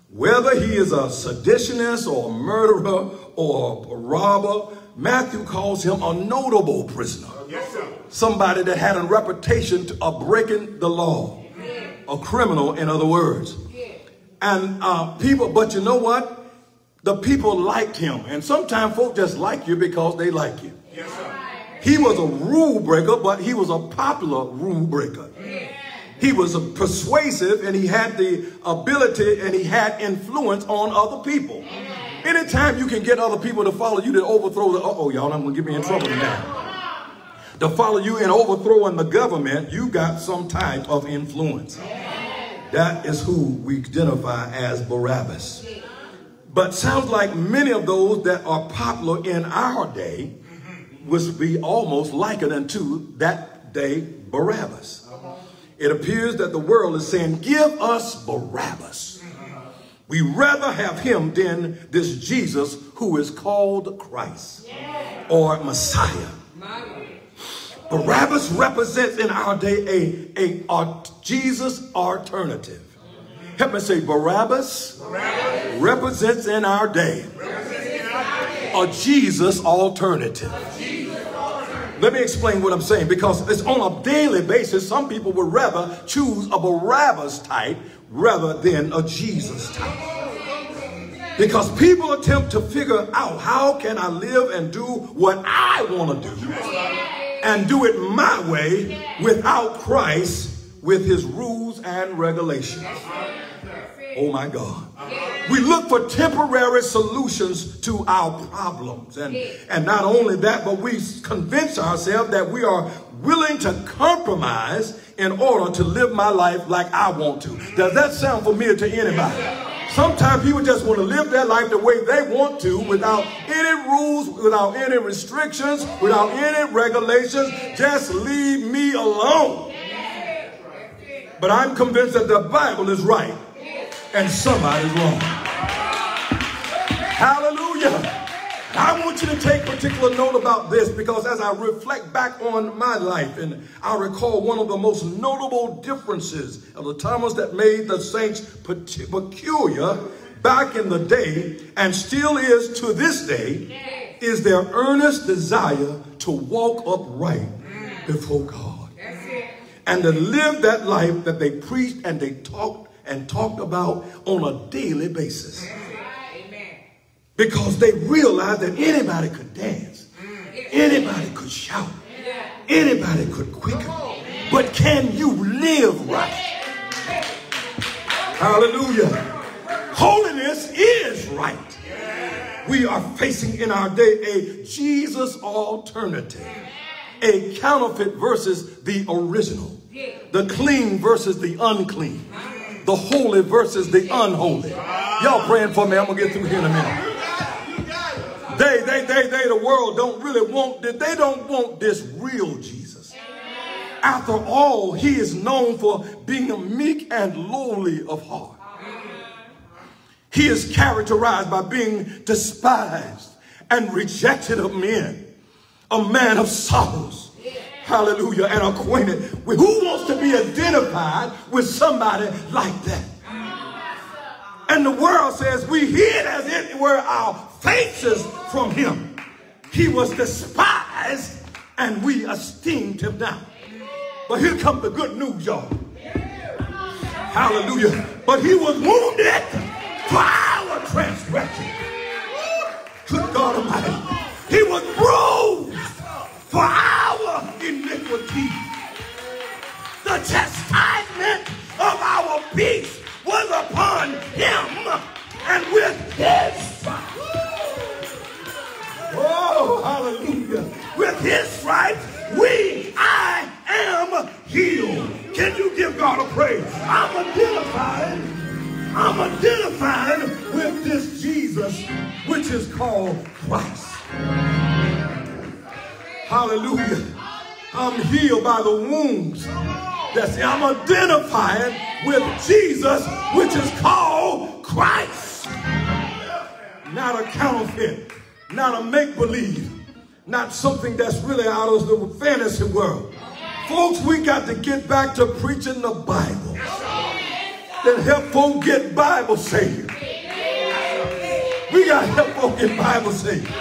Whether he is a seditionist or a murderer or a robber, Matthew calls him a notable prisoner. Yes, sir. Somebody that had a reputation of breaking the law. A criminal, in other words. And uh, people, but you know what? The people liked him. And sometimes folk just like you because they like you. Yes. He was a rule breaker, but he was a popular rule breaker. He was a persuasive and he had the ability and he had influence on other people. Anytime you can get other people to follow you to overthrow the, uh-oh, y'all, I'm going to get me in trouble now. To follow you in overthrowing the government, you got some type of influence. That is who we identify as Barabbas. But sounds like many of those that are popular in our day would be almost likened unto that day Barabbas. It appears that the world is saying, give us Barabbas. We rather have him than this Jesus who is called Christ or Messiah. Barabbas represents in our day a, a, a Jesus alternative. Help me say Barabbas, represents in our day a Jesus alternative. Let me explain what I'm saying because it's on a daily basis. Some people would rather choose a Barabbas type rather than a Jesus type. Because people attempt to figure out how can I live and do what I want to do and do it my way without Christ with his rules and regulations. Oh my God. We look for temporary solutions to our problems. And, and not only that, but we convince ourselves that we are willing to compromise in order to live my life like I want to. Does that sound familiar to anybody? Sometimes people just want to live their life the way they want to without any rules, without any restrictions, without any regulations. Just leave me alone. But I'm convinced that the Bible is right and somebody's wrong. Hallelujah. I want you to take particular note about this because as I reflect back on my life and I recall one of the most notable differences of the times that made the saints peculiar back in the day and still is to this day is their earnest desire to walk upright mm. before God. And to live that life that they preached and they talked and talked about on a daily basis because they realized that anybody could dance, anybody could shout, anybody could quicken. But can you live right? Hallelujah. Holiness is right. We are facing in our day a Jesus alternative, a counterfeit versus the original, the clean versus the unclean, the holy versus the unholy. Y'all praying for me. I'm going to get through here in a minute. They, they, they, they, the world don't really want this. They don't want this real Jesus. After all, he is known for being a meek and lowly of heart. He is characterized by being despised and rejected of men. A man of sorrows. Hallelujah. And acquainted with who wants to be identified with somebody like that. And the world says we hid as it were our faces from him. He was despised and we esteemed him not. But here comes the good news, y'all. Hallelujah. But he was wounded for our transgression. Good God Almighty. He was bruised for our iniquity. The chastisement of our peace was upon him, and with his Oh, hallelujah. With his stripes, we, I am healed. Can you give God a praise? I'm identified. I'm identified with this Jesus, which is called Christ. Hallelujah. I'm healed by the wounds. That's I'm identified with Jesus, which is called Christ. Not a counterfeit not a make-believe, not something that's really out of the fantasy world. Folks, we got to get back to preaching the Bible. That help folks get Bible saved. We got to help folks get Bible saved.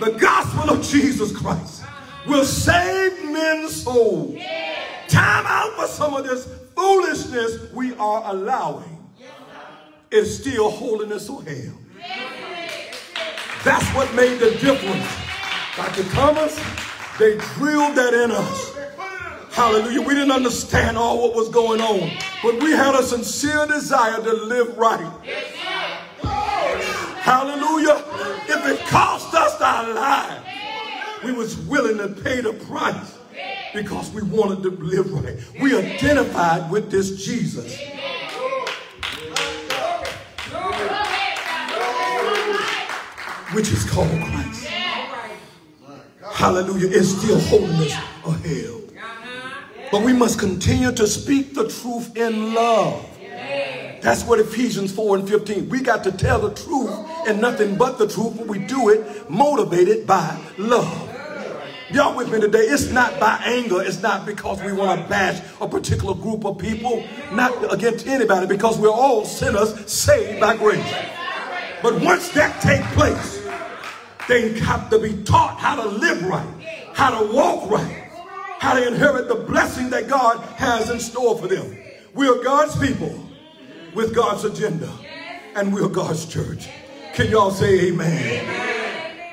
The gospel of Jesus Christ will save men's souls. Time out for some of this foolishness we are allowing. It's still holiness or hell. That's what made the difference. Dr. Thomas, they drilled that in us. Hallelujah. We didn't understand all what was going on, but we had a sincere desire to live right. Hallelujah. If it cost us our lives, we was willing to pay the price because we wanted to live right. We identified with this Jesus. Which is called Christ. Hallelujah. It's still holiness or hell. But we must continue to speak the truth in love. That's what Ephesians 4 and 15. We got to tell the truth and nothing but the truth, but we do it motivated by love. Y'all with me today? It's not by anger. It's not because we want to bash a particular group of people, not against anybody, because we're all sinners saved by grace. But once that takes place, they have to be taught how to live right, how to walk right, how to inherit the blessing that God has in store for them. We are God's people, with God's agenda. And we're God's church. Can y'all say amen?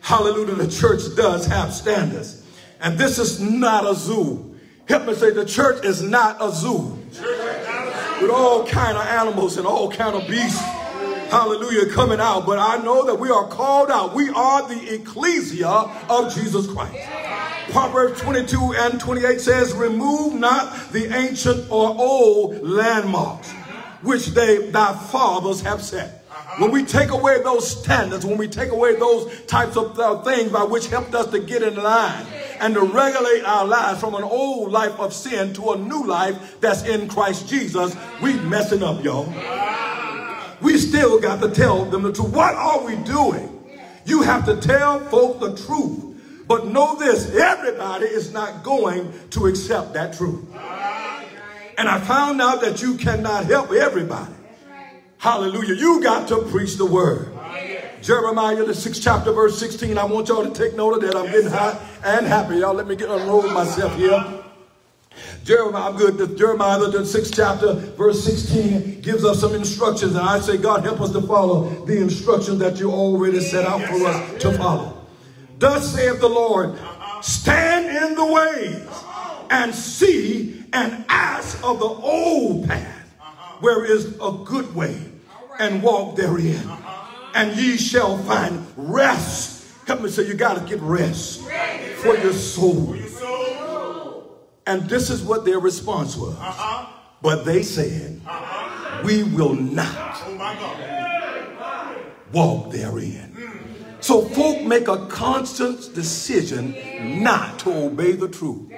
Hallelujah. The church does have standards. And this is not a zoo. Help me say the church is not a zoo. With all kind of animals and all kind of beasts. Hallelujah coming out. But I know that we are called out. We are the ecclesia of Jesus Christ. Proverbs 22 and 28 says, remove not the ancient or old landmarks which they thy fathers have set. When we take away those standards, when we take away those types of uh, things by which helped us to get in line and to regulate our lives from an old life of sin to a new life that's in Christ Jesus, we messing up, y'all. We still got to tell them the truth. What are we doing? You have to tell folk the truth. But know this, everybody is not going to accept that truth. And I found out that you cannot help everybody. Hallelujah. You got to preach the word. Jeremiah, the sixth chapter, verse 16. I want y'all to take note of that. I'm getting hot and happy. Y'all let me get unroll myself here. Jeremiah, I'm good. Jeremiah, the sixth chapter, verse 16, gives us some instructions. And I say, God, help us to follow the instructions that you already set out for us to follow. Thus saith the Lord, stand in the ways and see and ask of the old path, where is a good way, and walk therein. And ye shall find rest. Help me say, you got to get rest for your soul. And this is what their response was. But they said, we will not walk therein. So folk make a constant decision not to obey the truth.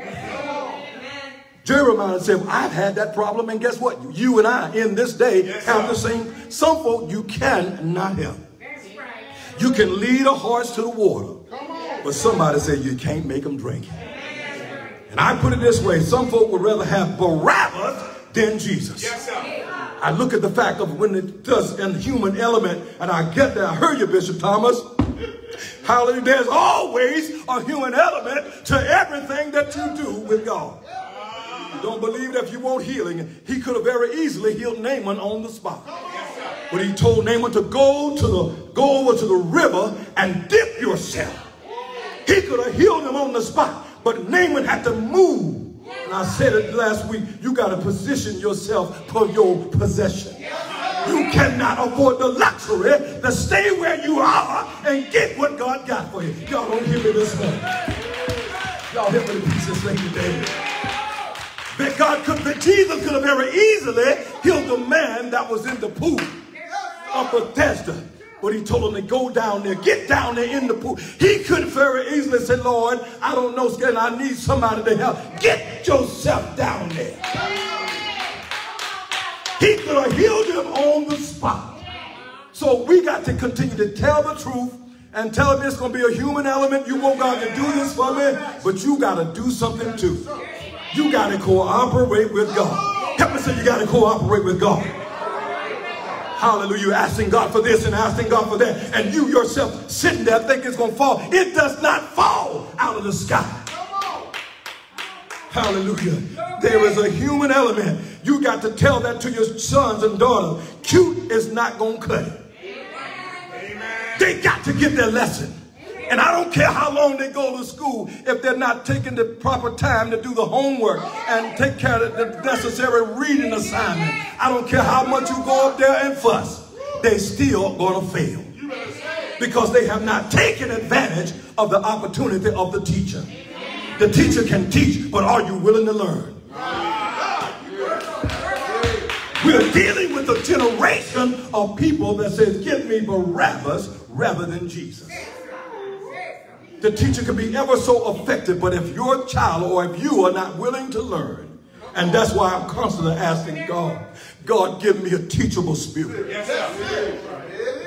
Jeremiah said, I've had that problem, and guess what? You and I in this day have the same. Some folk you cannot help. You can lead a horse to the water, but somebody said you can't make them drink. And I put it this way, some folk would rather have Barabbas than Jesus. I look at the fact of when it does an human element, and I get there, I heard you, Bishop Thomas. Hallelujah. There's always a human element to everything that you do with God. You don't believe that if you want healing, he could have very easily healed Naaman on the spot. But he told Naaman to go to the go over to the river and dip yourself. He could have healed him on the spot, but Naaman had to move. And I said it last week, you got to position yourself for your possession. You cannot afford the luxury to stay where you are and get what God got for you. Y'all don't hear me this morning. Y'all hear me to pieces thing today. That God could, that Jesus could have very easily healed the man that was in the pool of Bethesda. But he told him to go down there, get down there in the pool. He could very easily say, Lord, I don't know, scared. I need somebody to help. Get yourself down there. He could have healed him on the spot. So we got to continue to tell the truth and tell him it's going to be a human element. You want God to do this for me, but you got to do something too. You got to cooperate with God. Help me say you got to cooperate with God. Hallelujah. Asking God for this and asking God for that. And you yourself sitting there thinking it's going to fall. It does not fall out of the sky. Hallelujah. There is a human element. You got to tell that to your sons and daughters. Cute is not going to cut it. They got to get their lesson. And I don't care how long they go to school if they're not taking the proper time to do the homework and take care of the necessary reading assignment. I don't care how much you go up there and fuss. They still going to fail. Because they have not taken advantage of the opportunity of the teacher. The teacher can teach, but are you willing to learn? We're dealing with a generation of people that says, give me Barabbas rather than Jesus. The teacher can be ever so effective, but if your child or if you are not willing to learn, and that's why I'm constantly asking God, God, give me a teachable spirit.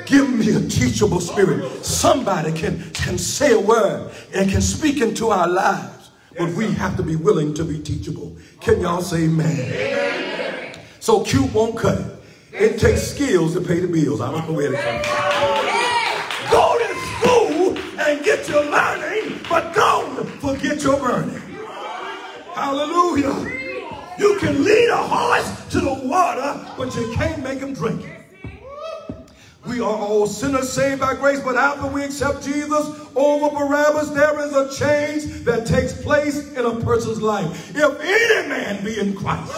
Give me a teachable spirit. Somebody can, can say a word and can speak into our lives, but we have to be willing to be teachable. Can y'all say amen? amen. So cute won't cut it. It takes skills to pay the bills. I don't know where it comes from. And get your learning, but don't forget your burning. Hallelujah. You can lead a horse to the water, but you can't make him drink it. We are all sinners saved by grace, but after we accept Jesus over Barabbas, there is a change that takes place in a person's life. If any man be in Christ,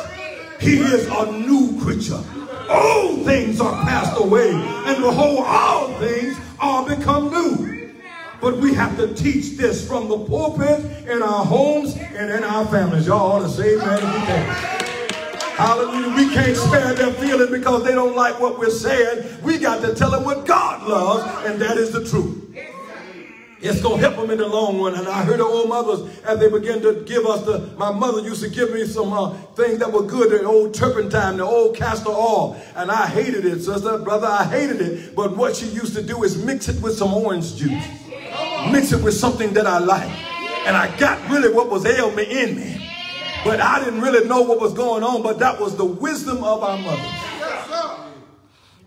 he is a new creature. All things are passed away, and behold, all things are become new. But we have to teach this from the pulpit, in our homes, and in our families. Y'all ought to say amen if you can. Hallelujah. We can't spare their feelings because they don't like what we're saying. We got to tell them what God loves, and that is the truth. It's going to help them in the long run. And I heard the old mothers as they began to give us the, my mother used to give me some uh, things that were good, the old turpentine, the old castor oil. And I hated it, sister, brother, I hated it. But what she used to do is mix it with some orange juice. Mix it with something that I like. And I got really what was me in me. But I didn't really know what was going on, but that was the wisdom of our mothers.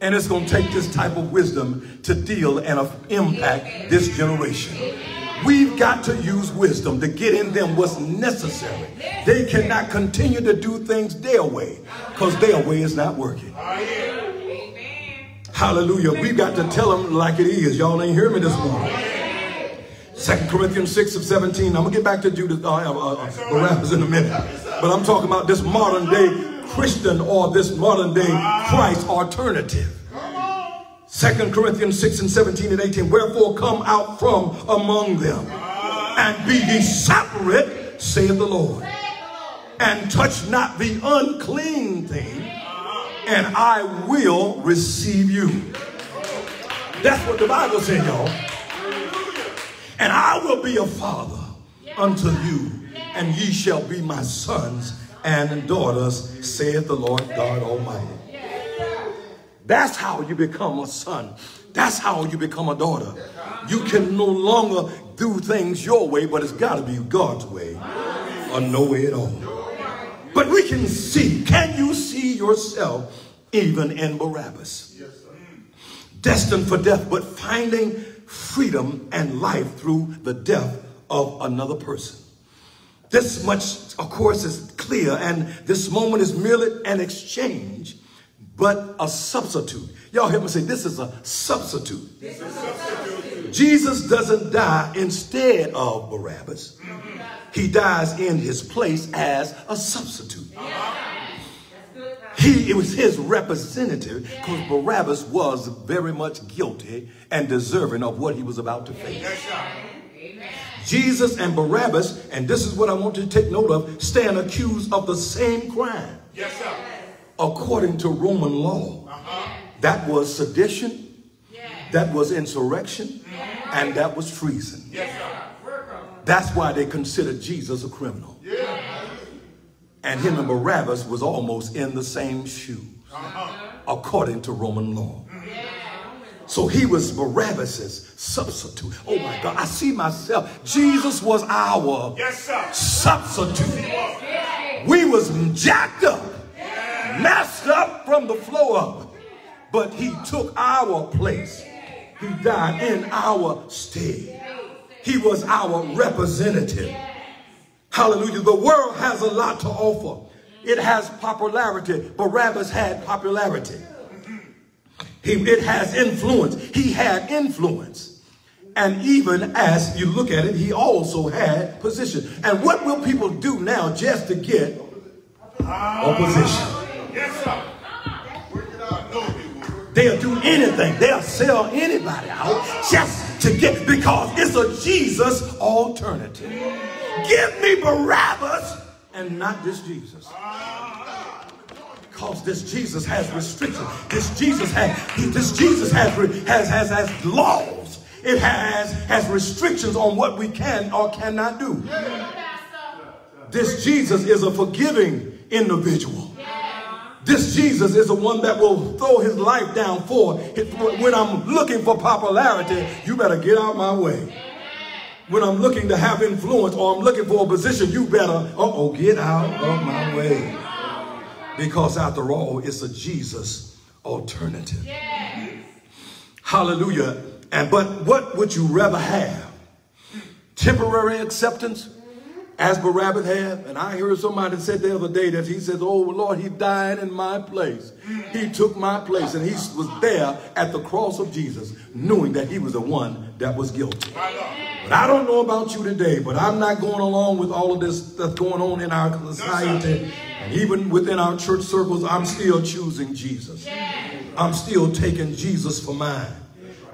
And it's going to take this type of wisdom to deal and impact this generation. We've got to use wisdom to get in them what's necessary. They cannot continue to do things their way because their way is not working. Hallelujah. We've got to tell them like it is. Y'all ain't hear me this morning. Second Corinthians 6 of 17. I'm going to get back to Judas, uh, uh, uh, Barabbas in a minute. But I'm talking about this modern day Christian or this modern day Christ alternative. Second Corinthians 6 and 17 and 18. Wherefore come out from among them and be ye separate, saith the Lord. And touch not the unclean thing, and I will receive you. That's what the Bible said, y'all. And I will be a father unto you, and ye shall be my sons and daughters, saith the Lord God Almighty. That's how you become a son. That's how you become a daughter. You can no longer do things your way, but it's got to be God's way or no way at all. But we can see, can you see yourself even in Barabbas? Destined for death, but finding freedom and life through the death of another person. This much, of course, is clear, and this moment is merely an exchange, but a substitute. Y'all hear me say this is a substitute. Is a substitute. Jesus doesn't die instead of Barabbas. Mm-hmm. He dies in his place as a substitute. He, it was his representative because Barabbas was very much guilty and deserving of what he was about to face. Jesus and Barabbas, and this is what I want you to take note of, stand accused of the same crime. Yes, sir. According to Roman law. Uh-huh. That was sedition, that was insurrection, and that was treason. Yes, sir. That's why they considered Jesus a criminal. And him and Barabbas was almost in the same shoes, Uh-huh. according to Roman law. So he was Barabbas's substitute. Oh my God, I see myself. Jesus was our Yes, substitute. We was jacked up, messed up from the flow up, but he took our place. He died in our stead. He was our representative. Hallelujah. The world has a lot to offer. It has popularity. Barabbas had popularity. He, it has influence. He had influence. And even as you look at it, he also had position. And what will people do now just to get a position? Yes, sir. They'll do anything. They'll sell anybody out just to get, because it's a Jesus alternative. Give me Barabbas and not this Jesus. Because this Jesus has restrictions. This Jesus has, this Jesus has, has, has, has laws. It has, has restrictions on what we can or cannot do. This Jesus is a forgiving individual. This Jesus is the one that will throw his life down for. When I'm looking for popularity, you better get out my way. When I'm looking to have influence or I'm looking for a position, you better, uh-oh, get out of my way. Because after all, it's a Jesus alternative. Hallelujah. And but what would you rather have? Temporary acceptance as Barabbas had. And I heard somebody said the other day that he says, Oh Lord, he died in my place. He took my place. And he was there at the cross of Jesus, knowing that he was the one that was guilty. But I don't know about you today, but I'm not going along with all of this that's going on in our society. And even within our church circles, I'm still choosing Jesus. I'm still taking Jesus for mine.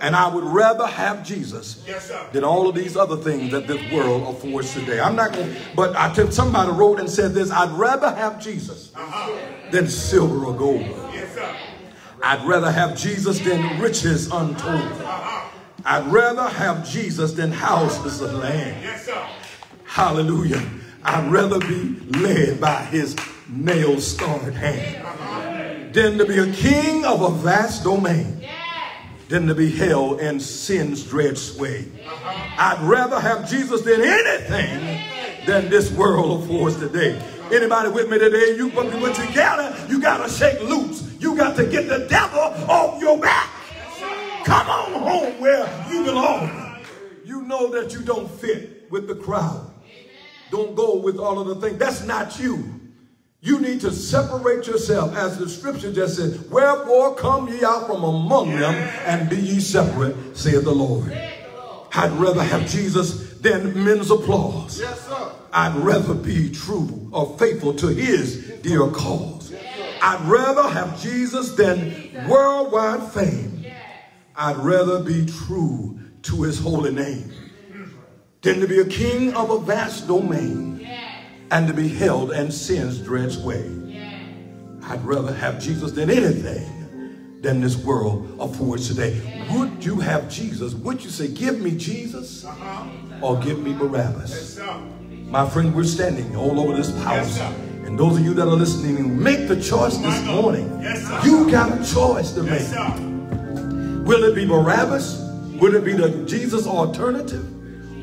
And I would rather have Jesus Yes, than all of these other things that this world affords today. I'm not going, but I tell somebody wrote and said this: I'd rather have Jesus uh-huh. than silver or gold. Yes, sir. I'd rather have Jesus than riches untold. Uh-huh. I'd rather have Jesus than houses of land. Yes, sir. Hallelujah. I'd rather be led by his nail scarred hand uh-huh. than to be a king of a vast domain than to be held in sin's dread sway. I'd rather have Jesus than anything than this world affords today. Anybody with me today? You put me together, you gotta shake loose. You got to get the devil off your back. Come on home where you belong. You know that you don't fit with the crowd. Don't go with all of the things. That's not you. You need to separate yourself, as the scripture just said, Wherefore come ye out from among them and be ye separate, saith the Lord. I'd rather have Jesus than men's applause. Yes, sir. I'd rather be true or faithful to his dear cause. I'd rather have Jesus than worldwide fame. I'd rather be true to his holy name than to be a king of a vast domain and to be held in sin's dread way. I'd rather have Jesus than anything than this world affords today. Would you have Jesus? Would you say, give me Jesus or give me Barabbas? My friend, we're standing all over this house. And those of you that are listening, make the choice this morning. You got a choice to make. Will it be Barabbas? Will it be the Jesus alternative?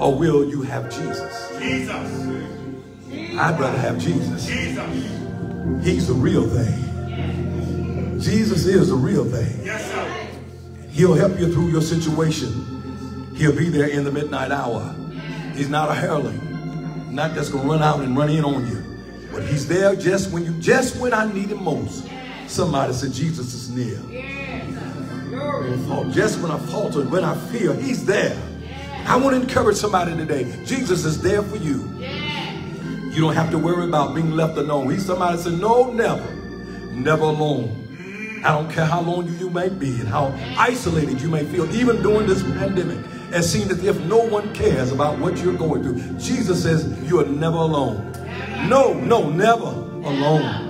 Or will you have Jesus? Jesus. I'd rather have Jesus. He's the real thing. Jesus is the real thing. He'll help you through your situation. He'll be there in the midnight hour. He's not a hireling, not just gonna run out and run in on you. But he's there just when you just when I need him most. Somebody said Jesus is near. Oh, just when I falter, when I fear, he's there. I want to encourage somebody today. Jesus is there for you. You don't have to worry about being left alone. He's somebody said, no, never. Never alone. I don't care how long you may be and how isolated you may feel, even during this pandemic. It seems as if no one cares about what you're going through. Jesus says you are never alone. No, no, never alone.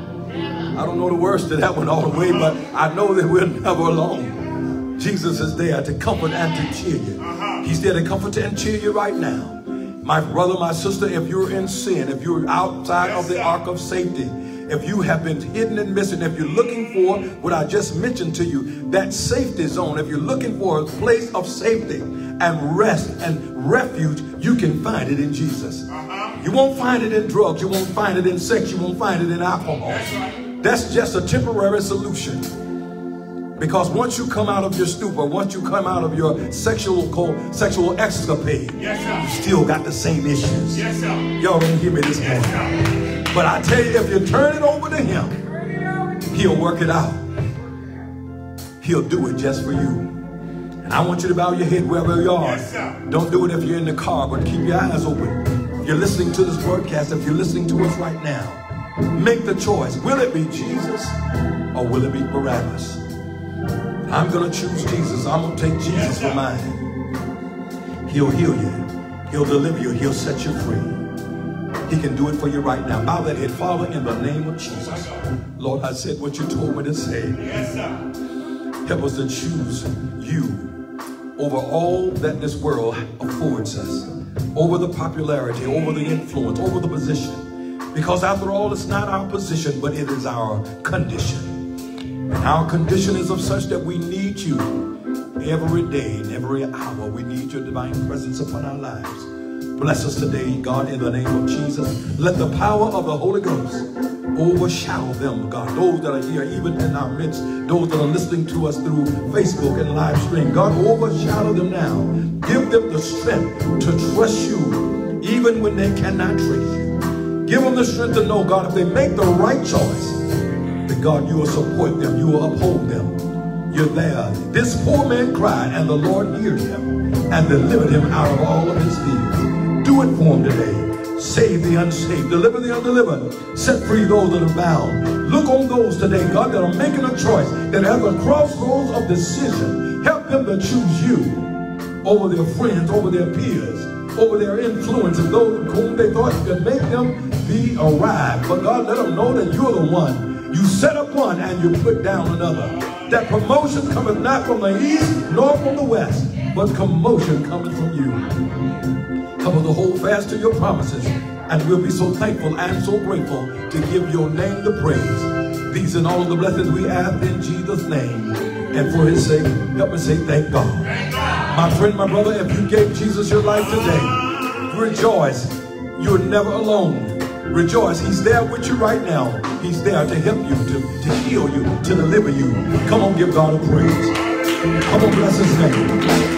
I don't know the words to that one all the way, but I know that we're never alone. Jesus is there to comfort and to cheer you. He's there to comfort and cheer you right now. My brother, my sister, if you're in sin, if you're outside of the ark of safety, if you have been hidden and missing, if you're looking for what I just mentioned to you, that safety zone, if you're looking for a place of safety and rest and refuge, you can find it in Jesus. Uh-huh. You won't find it in drugs, you won't find it in sex, you won't find it in alcohol. That's just a temporary solution. Because once you come out of your stupor, once you come out of your sexual sexual escapade, Yes, you still got the same issues. Yes, sir. Y'all don't hear me this Yes, morning. sir. But I tell you, if you turn it over to him, he'll work it out. He'll do it just for you. And I want you to bow your head wherever you are. Yes. Don't do it if you're in the car, but keep your eyes open. If you're listening to this broadcast, if you're listening to us right now, make the choice. Will it be Jesus or will it be Barabbas? I'm going to choose Jesus. I'm going to take Jesus for mine. He'll heal you. He'll deliver you. He'll set you free. He can do it for you right now. Bow that head. Father, in the name of Jesus. Lord, I said what you told me to say. Yes, sir. Help us to choose you over all that this world affords us, over the popularity, over the influence, over the position. Because after all, it's not our position, but it is our condition. Our condition is of such that we need you every day and every hour. We need your divine presence upon our lives. Bless us today, God, in the name of Jesus. Let the power of the Holy Ghost overshadow them, God. Those that are here, even in our midst, those that are listening to us through Facebook and live stream, God, overshadow them now. Give them the strength to trust you even when they cannot trace you. Give them the strength to know, God, if they make the right choice, God, you will support them, you will uphold them. You're there. This poor man cried, and the Lord heard him and delivered him out of all of his fears. Do it for him today. Save the unsaved, deliver the undelivered, set free those that are bound. Look on those today, God, that are making a choice, that have a crossroads of decision. Help them to choose you over their friends, over their peers, over their influence, and those whom they thought could make them be arrived. But God, let them know that you're the one. You set up one and you put down another. That promotion cometh not from the east nor from the west, but commotion cometh from you. Us to hold fast to your promises. And we'll be so thankful and so grateful to give your name the praise. These and all the blessings we ask in Jesus' name. And for his sake, help me say thank God. My friend, my brother, if you gave Jesus your life today, rejoice. You're never alone. Rejoice. He's there with you right now. He's there to help you, to, to heal you, to deliver you. Come on, give God a praise. Come on, bless his name.